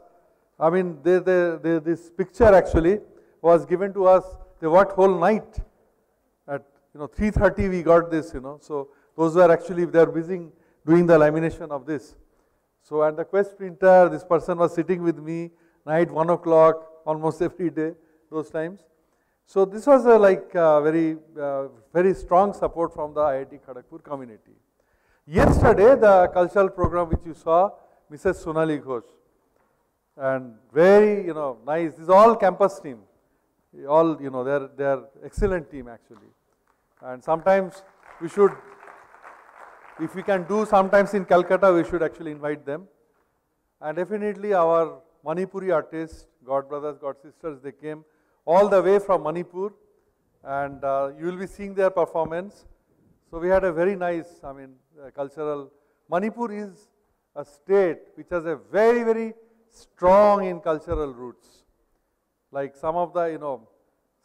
Speaker 2: I mean, they, they, they, this picture actually was given to us, they worked whole night. At, you know, 3.30 we got this, you know. So, those who are actually, they are busy doing the lamination of this. So, and the Quest printer, this person was sitting with me night 1 o'clock almost every day, those times. So, this was a like uh, very, uh, very strong support from the IIT Kharagpur community. Yesterday, the cultural program which you saw, Mrs. Sonali Ghosh, and very, you know, nice. This is all campus team. All, you know, they're, they're excellent team actually. And sometimes we should, if we can do sometimes in Calcutta, we should actually invite them. And definitely our Manipuri artists, God brothers, God sisters, they came all the way from Manipur and uh, you will be seeing their performance. So we had a very nice, I mean, uh, cultural. Manipur is a state which has a very, very strong in cultural roots. Like some of the, you know,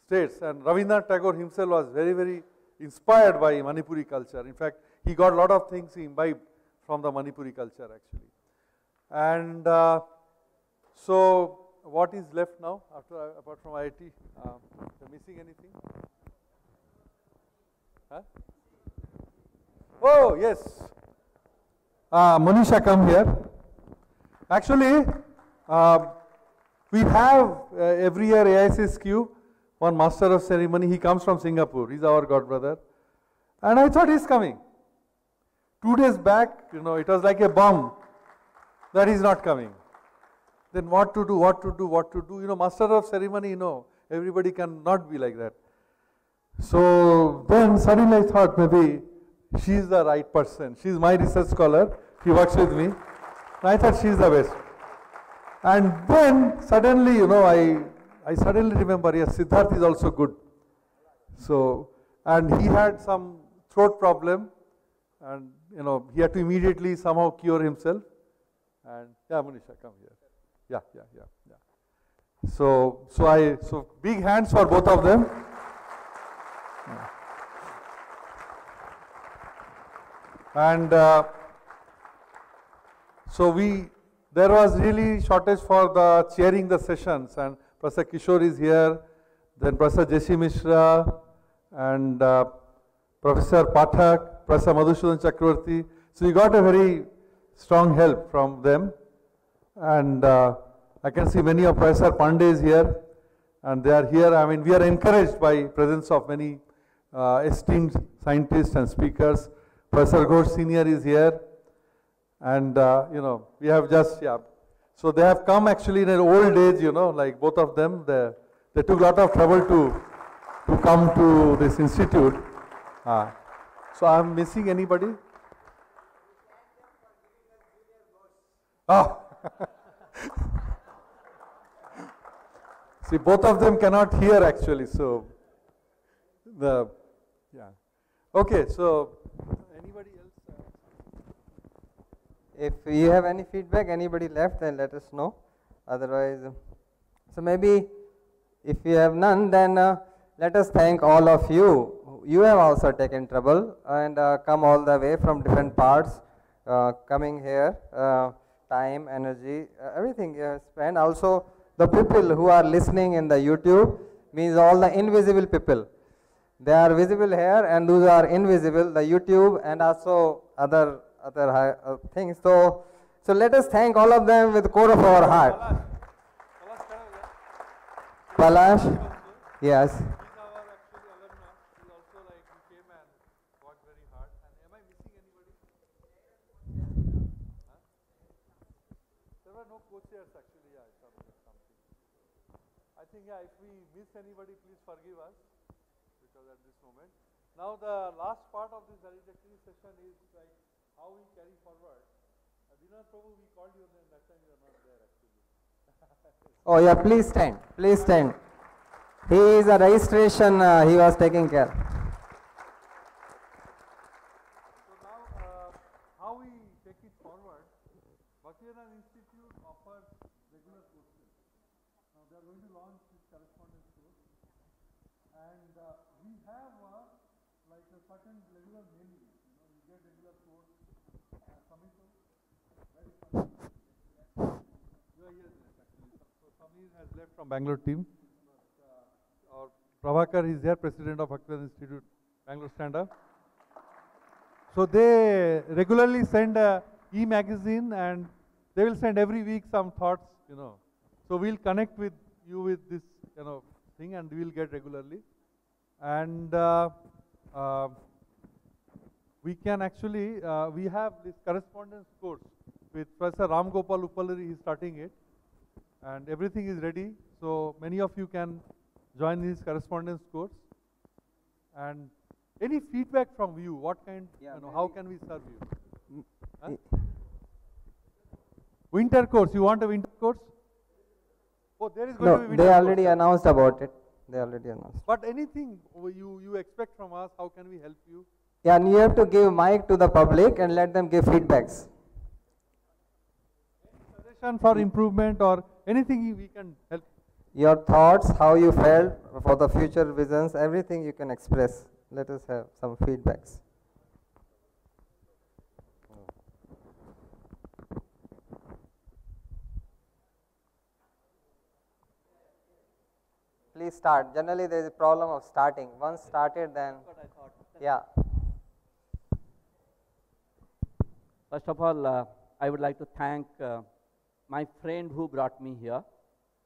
Speaker 2: states and Rabindranath Tagore himself was very, very inspired by Manipuri culture. In fact, he got a lot of things he imbibed from the Manipuri culture actually. And uh, so, what is left now after apart from IIT? Uh, missing anything? Huh? Oh yes. Uh, Manisha, come here. Actually, uh, we have uh, every year AISSQ one master of ceremony. He comes from Singapore. He's our god brother, And I thought he's coming. Two days back, you know, it was like a bomb that he's not coming. Then what to do, what to do, what to do? You know, master of ceremony, you know, everybody cannot be like that. So then suddenly I thought maybe she's the right person. She's my research scholar. She works with me. I thought she's the best. And then suddenly, you know, I, I suddenly remember, yes, Siddharth is also good. So, and he had some throat problem and, you know, he had to immediately somehow cure himself. And, yeah, Manisha, come here. Yeah, yeah, yeah, yeah. So, so I, so big hands for both of them. And uh, so we, there was really shortage for the chairing the sessions and Professor Kishore is here, then Professor Jeshi Mishra and uh, Professor Pathak, Professor Madhusudan Chakravarti. So we got a very strong help from them and uh, I can see many of Professor Pandey is here and they are here. I mean, we are encouraged by presence of many uh, esteemed scientists and speakers. Professor Ghosh Senior is here and uh, you know, we have just, yeah. So they have come actually in an old age, you know, like both of them, they, they took a lot of trouble to, to come to this institute. Uh, so I'm missing anybody? Oh. See, both of them cannot hear actually, so the, yeah. Okay, so anybody else? uh,
Speaker 1: If you have any feedback, anybody left, then let us know. Otherwise, so maybe if you have none, then uh, let us thank all of you. You have also taken trouble and uh, come all the way from different parts, uh, coming here, uh, time, energy, uh, everything you have spent. Also, the people who are listening in the YouTube means all the invisible people. They are visible here and those are invisible, the YouTube and also other other hi- uh, things. So, so let us thank all of them with the core of our heart. Palash, yes.
Speaker 2: Yeah. If we miss anybody, please forgive us because at this moment. Now the last part of this valedictory session is how we carry forward. Uh, Prabhu, we called you then that time you were not there actually.
Speaker 1: Oh yeah, please stand, please stand. He is a registration, uh, he was taking care.
Speaker 2: So now, uh, how we take it forward, Bhaktivedanta Institute offers regular courses. Now they are going to launch this correspondence course. And uh, we have like a certain regular mailing, you know, you get regular course, uh, Samito, where is Samito? You are here, yes, actually. So, so Samir has left from Bangalore team. Uh, our Prabhakar is here, president of Bhaktivedanta Institute, Bangalore Stand Up. So they regularly send a e-magazine and they will send every week some thoughts, you know. So we'll connect with you with this, you know, thing and we'll get regularly. And uh, uh, we can actually, uh, we have this correspondence course with Professor Ram Gopal Uppaluri, he's starting it. And everything is ready. So many of you can join this correspondence course. And any feedback from you? What kind,
Speaker 1: Yeah,
Speaker 2: you know, how can we serve you? Mm,
Speaker 1: huh?
Speaker 2: Winter course, you want a winter course? Oh, there is going to be
Speaker 1: No,
Speaker 2: winter
Speaker 1: they already
Speaker 2: course.
Speaker 1: announced about it. They already announced.
Speaker 2: But anything oh, you, you expect from us, how can we help you?
Speaker 1: Yeah, and you have to give mic to the public and let them give feedbacks.
Speaker 2: Suggestion for improvement or anything we can help?
Speaker 1: Your thoughts, how you felt for the future visions, everything you can express. Let us have some feedbacks. Please start. Generally, there is a problem of starting. Once started, then yeah.
Speaker 8: First of all, uh, I would like to thank uh, my friend who brought me here.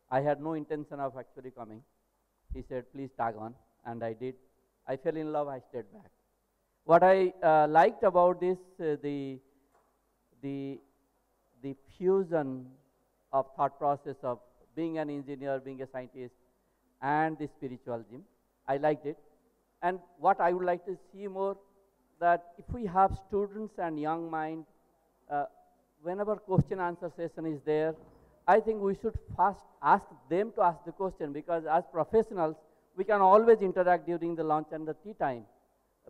Speaker 8: I had no intention of actually coming. He said, please tag on, and I did. I fell in love, I stayed back. What I uh, liked about this, uh, the, the, the fusion of thought process of being an engineer, being a scientist, and the spiritualism. I liked it. And what I would like to see more that if we have students and young mind, uh, whenever question answer session is there, I think we should first ask them to ask the question because as professionals, we can always interact during the lunch and the tea time,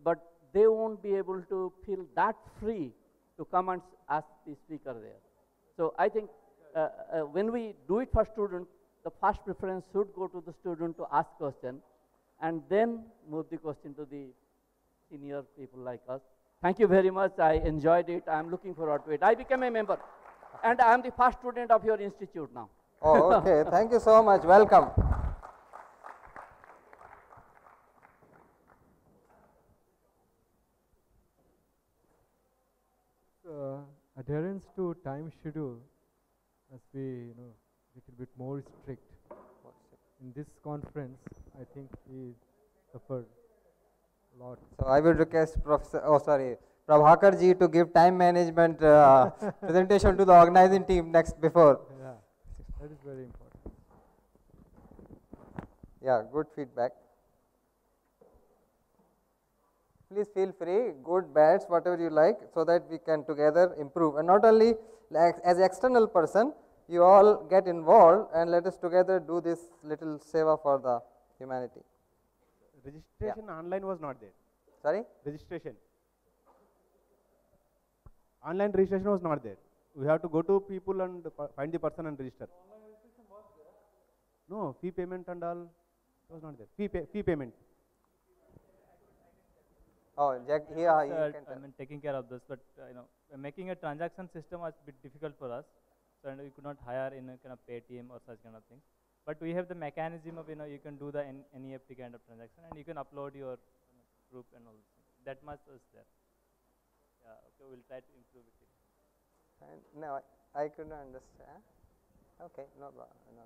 Speaker 8: but they won't be able to feel that free to come and ask the speaker there. So I think uh, uh, when we do it for students, the first preference should go to the student to ask question and then move the question to the senior people like us. Thank you very much. I enjoyed it. I'm looking forward to it. I became a member and I'm the first student of your institute now.
Speaker 1: Oh, okay. Thank you so much. Welcome.
Speaker 3: uh, adherence to time schedule must be you know a little bit more strict. In this conference, I think we suffered a lot.
Speaker 1: So I will request Professor, oh sorry, Prabhakar ji to give time management uh, presentation to the organizing team next before.
Speaker 3: Yeah, that is very important.
Speaker 1: Yeah, good feedback. Please feel free, good, bads, whatever you like, so that we can together improve. And not only like as external person, you all get involved and let us together do this little seva for the humanity.
Speaker 9: Registration online was not there.
Speaker 1: Sorry?
Speaker 9: Registration. Online registration was not there. We have to go to people and find the person and register. No, fee payment and all was not there. Fee, pay, fee payment.
Speaker 1: Oh, Jack, here you
Speaker 10: Sir,
Speaker 1: can
Speaker 10: I
Speaker 1: tell.
Speaker 10: mean, taking care of this, but uh, you know, making a transaction system was a bit difficult for us. So and we could not hire in a kind of Paytm or such kind of things. But we have the mechanism of you know you can do the NEFT kind of transaction and you can upload your group and all this. That much is there. Yeah, okay, we'll try to improve it.
Speaker 1: And no, I, I couldn't understand. Okay, no, pro- no.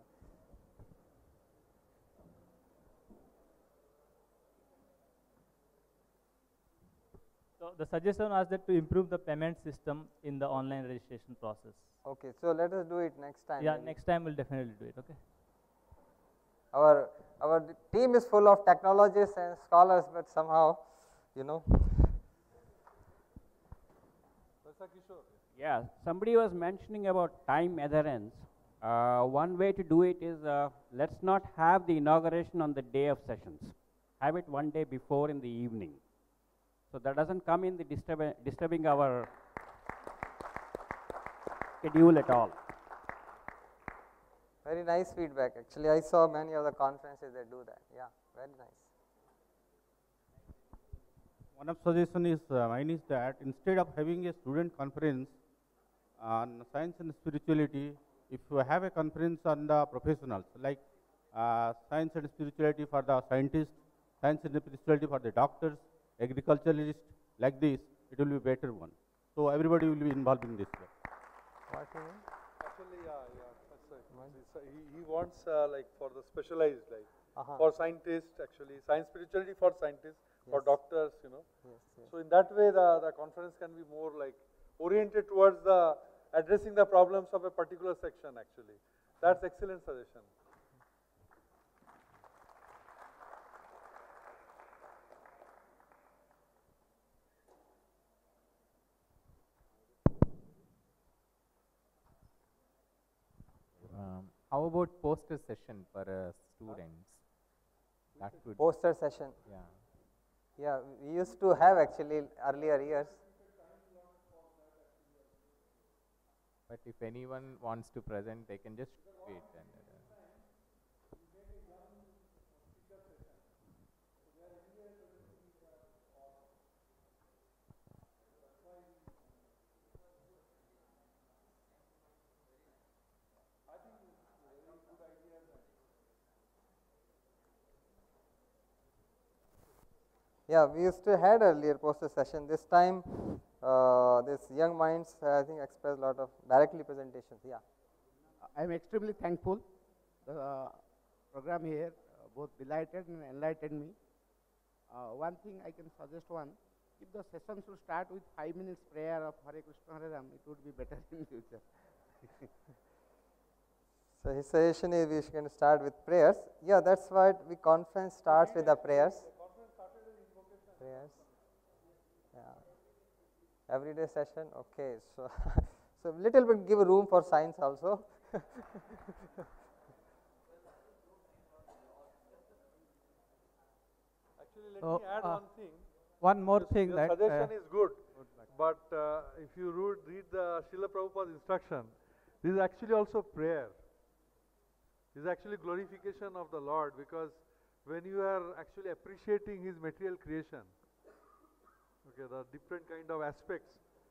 Speaker 10: So the suggestion was that to improve the payment system in the online registration process.
Speaker 1: Okay, so let us do it next time.
Speaker 10: Yeah, next time we'll definitely do it. Okay.
Speaker 1: Our our team is full of technologists and scholars, but somehow, you know.
Speaker 11: Yeah, somebody was mentioning about time adherence. Uh, one way to do it is uh, let's not have the inauguration on the day of sessions. Have it one day before in the evening. So that doesn't come in the disturb- disturbing our schedule at all.
Speaker 1: Very nice feedback. Actually, I saw many of the conferences that do that. Yeah, very nice.
Speaker 9: One of suggestion is uh, mine is that instead of having a student conference on science and spirituality, if you have a conference on the professionals like uh, science and spirituality for the scientists, science and spirituality for the doctors, agriculturalists, like this, it will be better one. So everybody will be involved in this. way.
Speaker 1: What you mean?
Speaker 2: Actually, yeah, yeah, that's right. He's, uh, he, he wants uh, like for the specialized, like
Speaker 1: Uh-huh.
Speaker 2: for scientists, actually, science spirituality for scientists, for doctors, you know.
Speaker 1: Yes, yes.
Speaker 2: So in that way, the, the conference can be more like oriented towards the addressing the problems of a particular section, actually. That's excellent suggestion.
Speaker 12: Um, how about poster session for uh, students? That would,
Speaker 1: Poster session.
Speaker 12: yeah.
Speaker 1: Yeah, we used to have actually earlier years.
Speaker 12: But if anyone wants to present, they can just wait. And, uh,
Speaker 1: Yeah, we used to had earlier poster session. This time, uh, this young minds, I think, express a lot of directly presentations. Yeah.
Speaker 13: I am extremely thankful. The uh, program here uh, both delighted and enlightened me. Uh, one thing I can suggest one, if the session should start with five minutes prayer of Hare Krishna Hare Ram, it would be better in future.
Speaker 1: So his suggestion is we can start with prayers. Yeah, that's what we conference starts with the. Prayers. Yeah. Everyday session. Okay. So so little bit give room for science also.
Speaker 2: Actually, let
Speaker 14: So,
Speaker 2: me add
Speaker 14: uh,
Speaker 2: one thing.
Speaker 14: one more
Speaker 2: Your-
Speaker 14: thing
Speaker 2: your
Speaker 14: that,
Speaker 2: suggestion
Speaker 14: uh,
Speaker 2: is good, but uh, if you read, read the Srila Prabhupada's instruction, this is actually also prayer. This is actually glorification of the Lord because when you are actually appreciating His material creation, okay, the different kind of aspects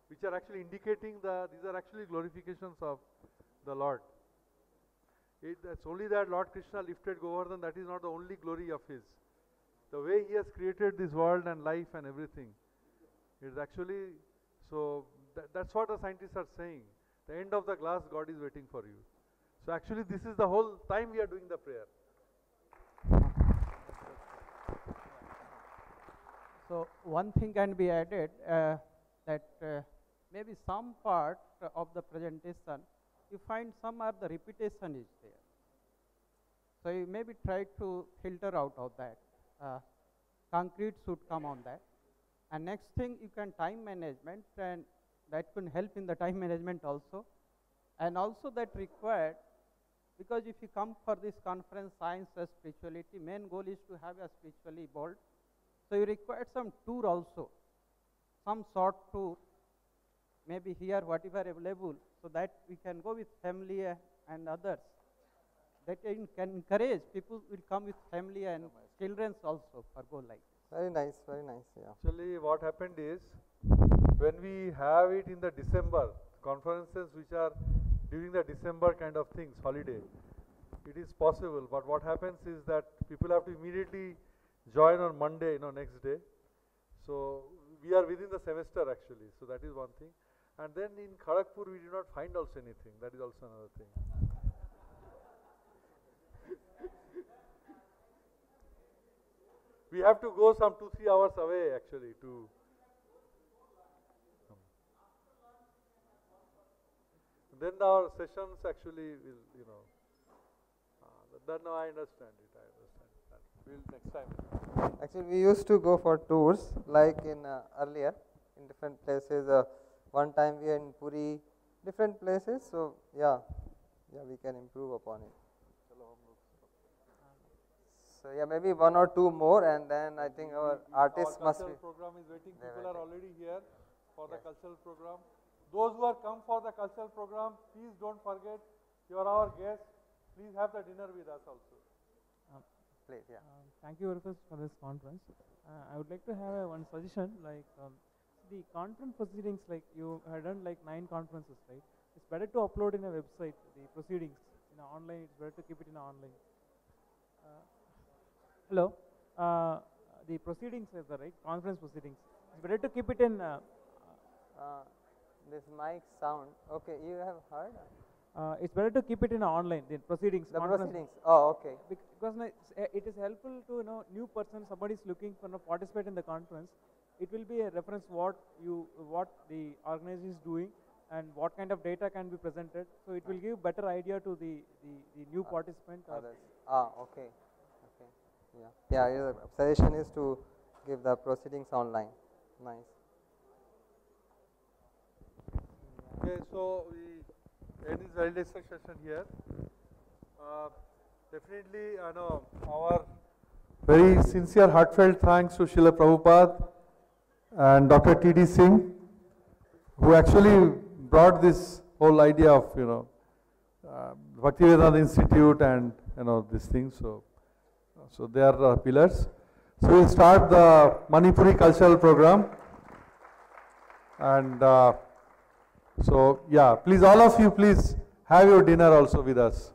Speaker 2: which are actually indicating the these are actually glorifications of the Lord. It, it's only that Lord Krishna lifted Govardhan, that is not the only glory of His. The way He has created this world and life and everything, it's actually, so that, that's what the scientists are saying. The end of the glass, God is waiting for you. So actually, this is the whole time we are doing the prayer.
Speaker 14: So one thing can be added uh, that uh, maybe some part of the presentation you find some are the repetition is there. So you maybe try to filter out of that. Uh, concrete should come on that. And next thing you can time management and that can help in the time management also. And also that required because if you come for this conference science and spirituality main goal is to have a spiritually bold so you require some tour also, some short tour, maybe here whatever available, so that we can go with family and others. That can encourage people will come with family and children also for go like.
Speaker 1: Very nice, very nice. Yeah.
Speaker 2: Actually, what happened is when we have it in the December conferences, which are during the December kind of things, holiday, it is possible. But what happens is that people have to immediately join on Monday, you know, next day. So we are within the semester actually. So that is one thing. And then in Kharagpur, we did not find also anything. That is also another thing. we have to go some two three hours away actually to then our sessions actually will you know uh, then now i understand it i understand we'll next time
Speaker 1: Actually, we used to go for tours like in uh, earlier in different places. Uh, one time we are in Puri, different places. So yeah, yeah, we can improve upon it. So yeah, maybe one or two more, and then I think our artists
Speaker 2: our
Speaker 1: must
Speaker 2: cultural
Speaker 1: be.
Speaker 2: program is waiting people are already here for the cultural program those who are come for the cultural program please don't forget you are our guests please have the dinner with us also
Speaker 1: Please, yeah.
Speaker 15: Um, thank you very much for this conference. Uh, I would like to have uh, one suggestion, like um, the conference proceedings, like you had done like nine conferences, right? It's better to upload in a website the proceedings in online. It's better to keep it in online. Uh, hello, uh, the proceedings is the right conference proceedings. It's better to keep it in. Uh,
Speaker 1: Uh, this mic sound. Okay, you have heard?
Speaker 15: Uh, it's better to keep it in online. The proceedings.
Speaker 1: The proceedings. Oh, okay.
Speaker 15: Because it's, uh, it is helpful to you know new person somebody is looking for you know, participate in the conference it will be a reference what you what the organization is doing and what kind of data can be presented so it will give better idea to the the, the new participant
Speaker 1: Others. Ah, okay. Okay. Yeah. Yeah. Your suggestion is to give the proceedings online. Nice.
Speaker 2: Okay, so we end this validation session here. Uh, definitely, I know our very sincere, heartfelt thanks to Srila Prabhupada and Dr. T.D. Singh, who actually brought this whole idea of, you know, uh, Bhaktivedanta Institute and, you know, this thing. So, so they are uh, pillars. So we'll start the Manipuri cultural program. And uh, so, yeah, please, all of you, please have your dinner also with us.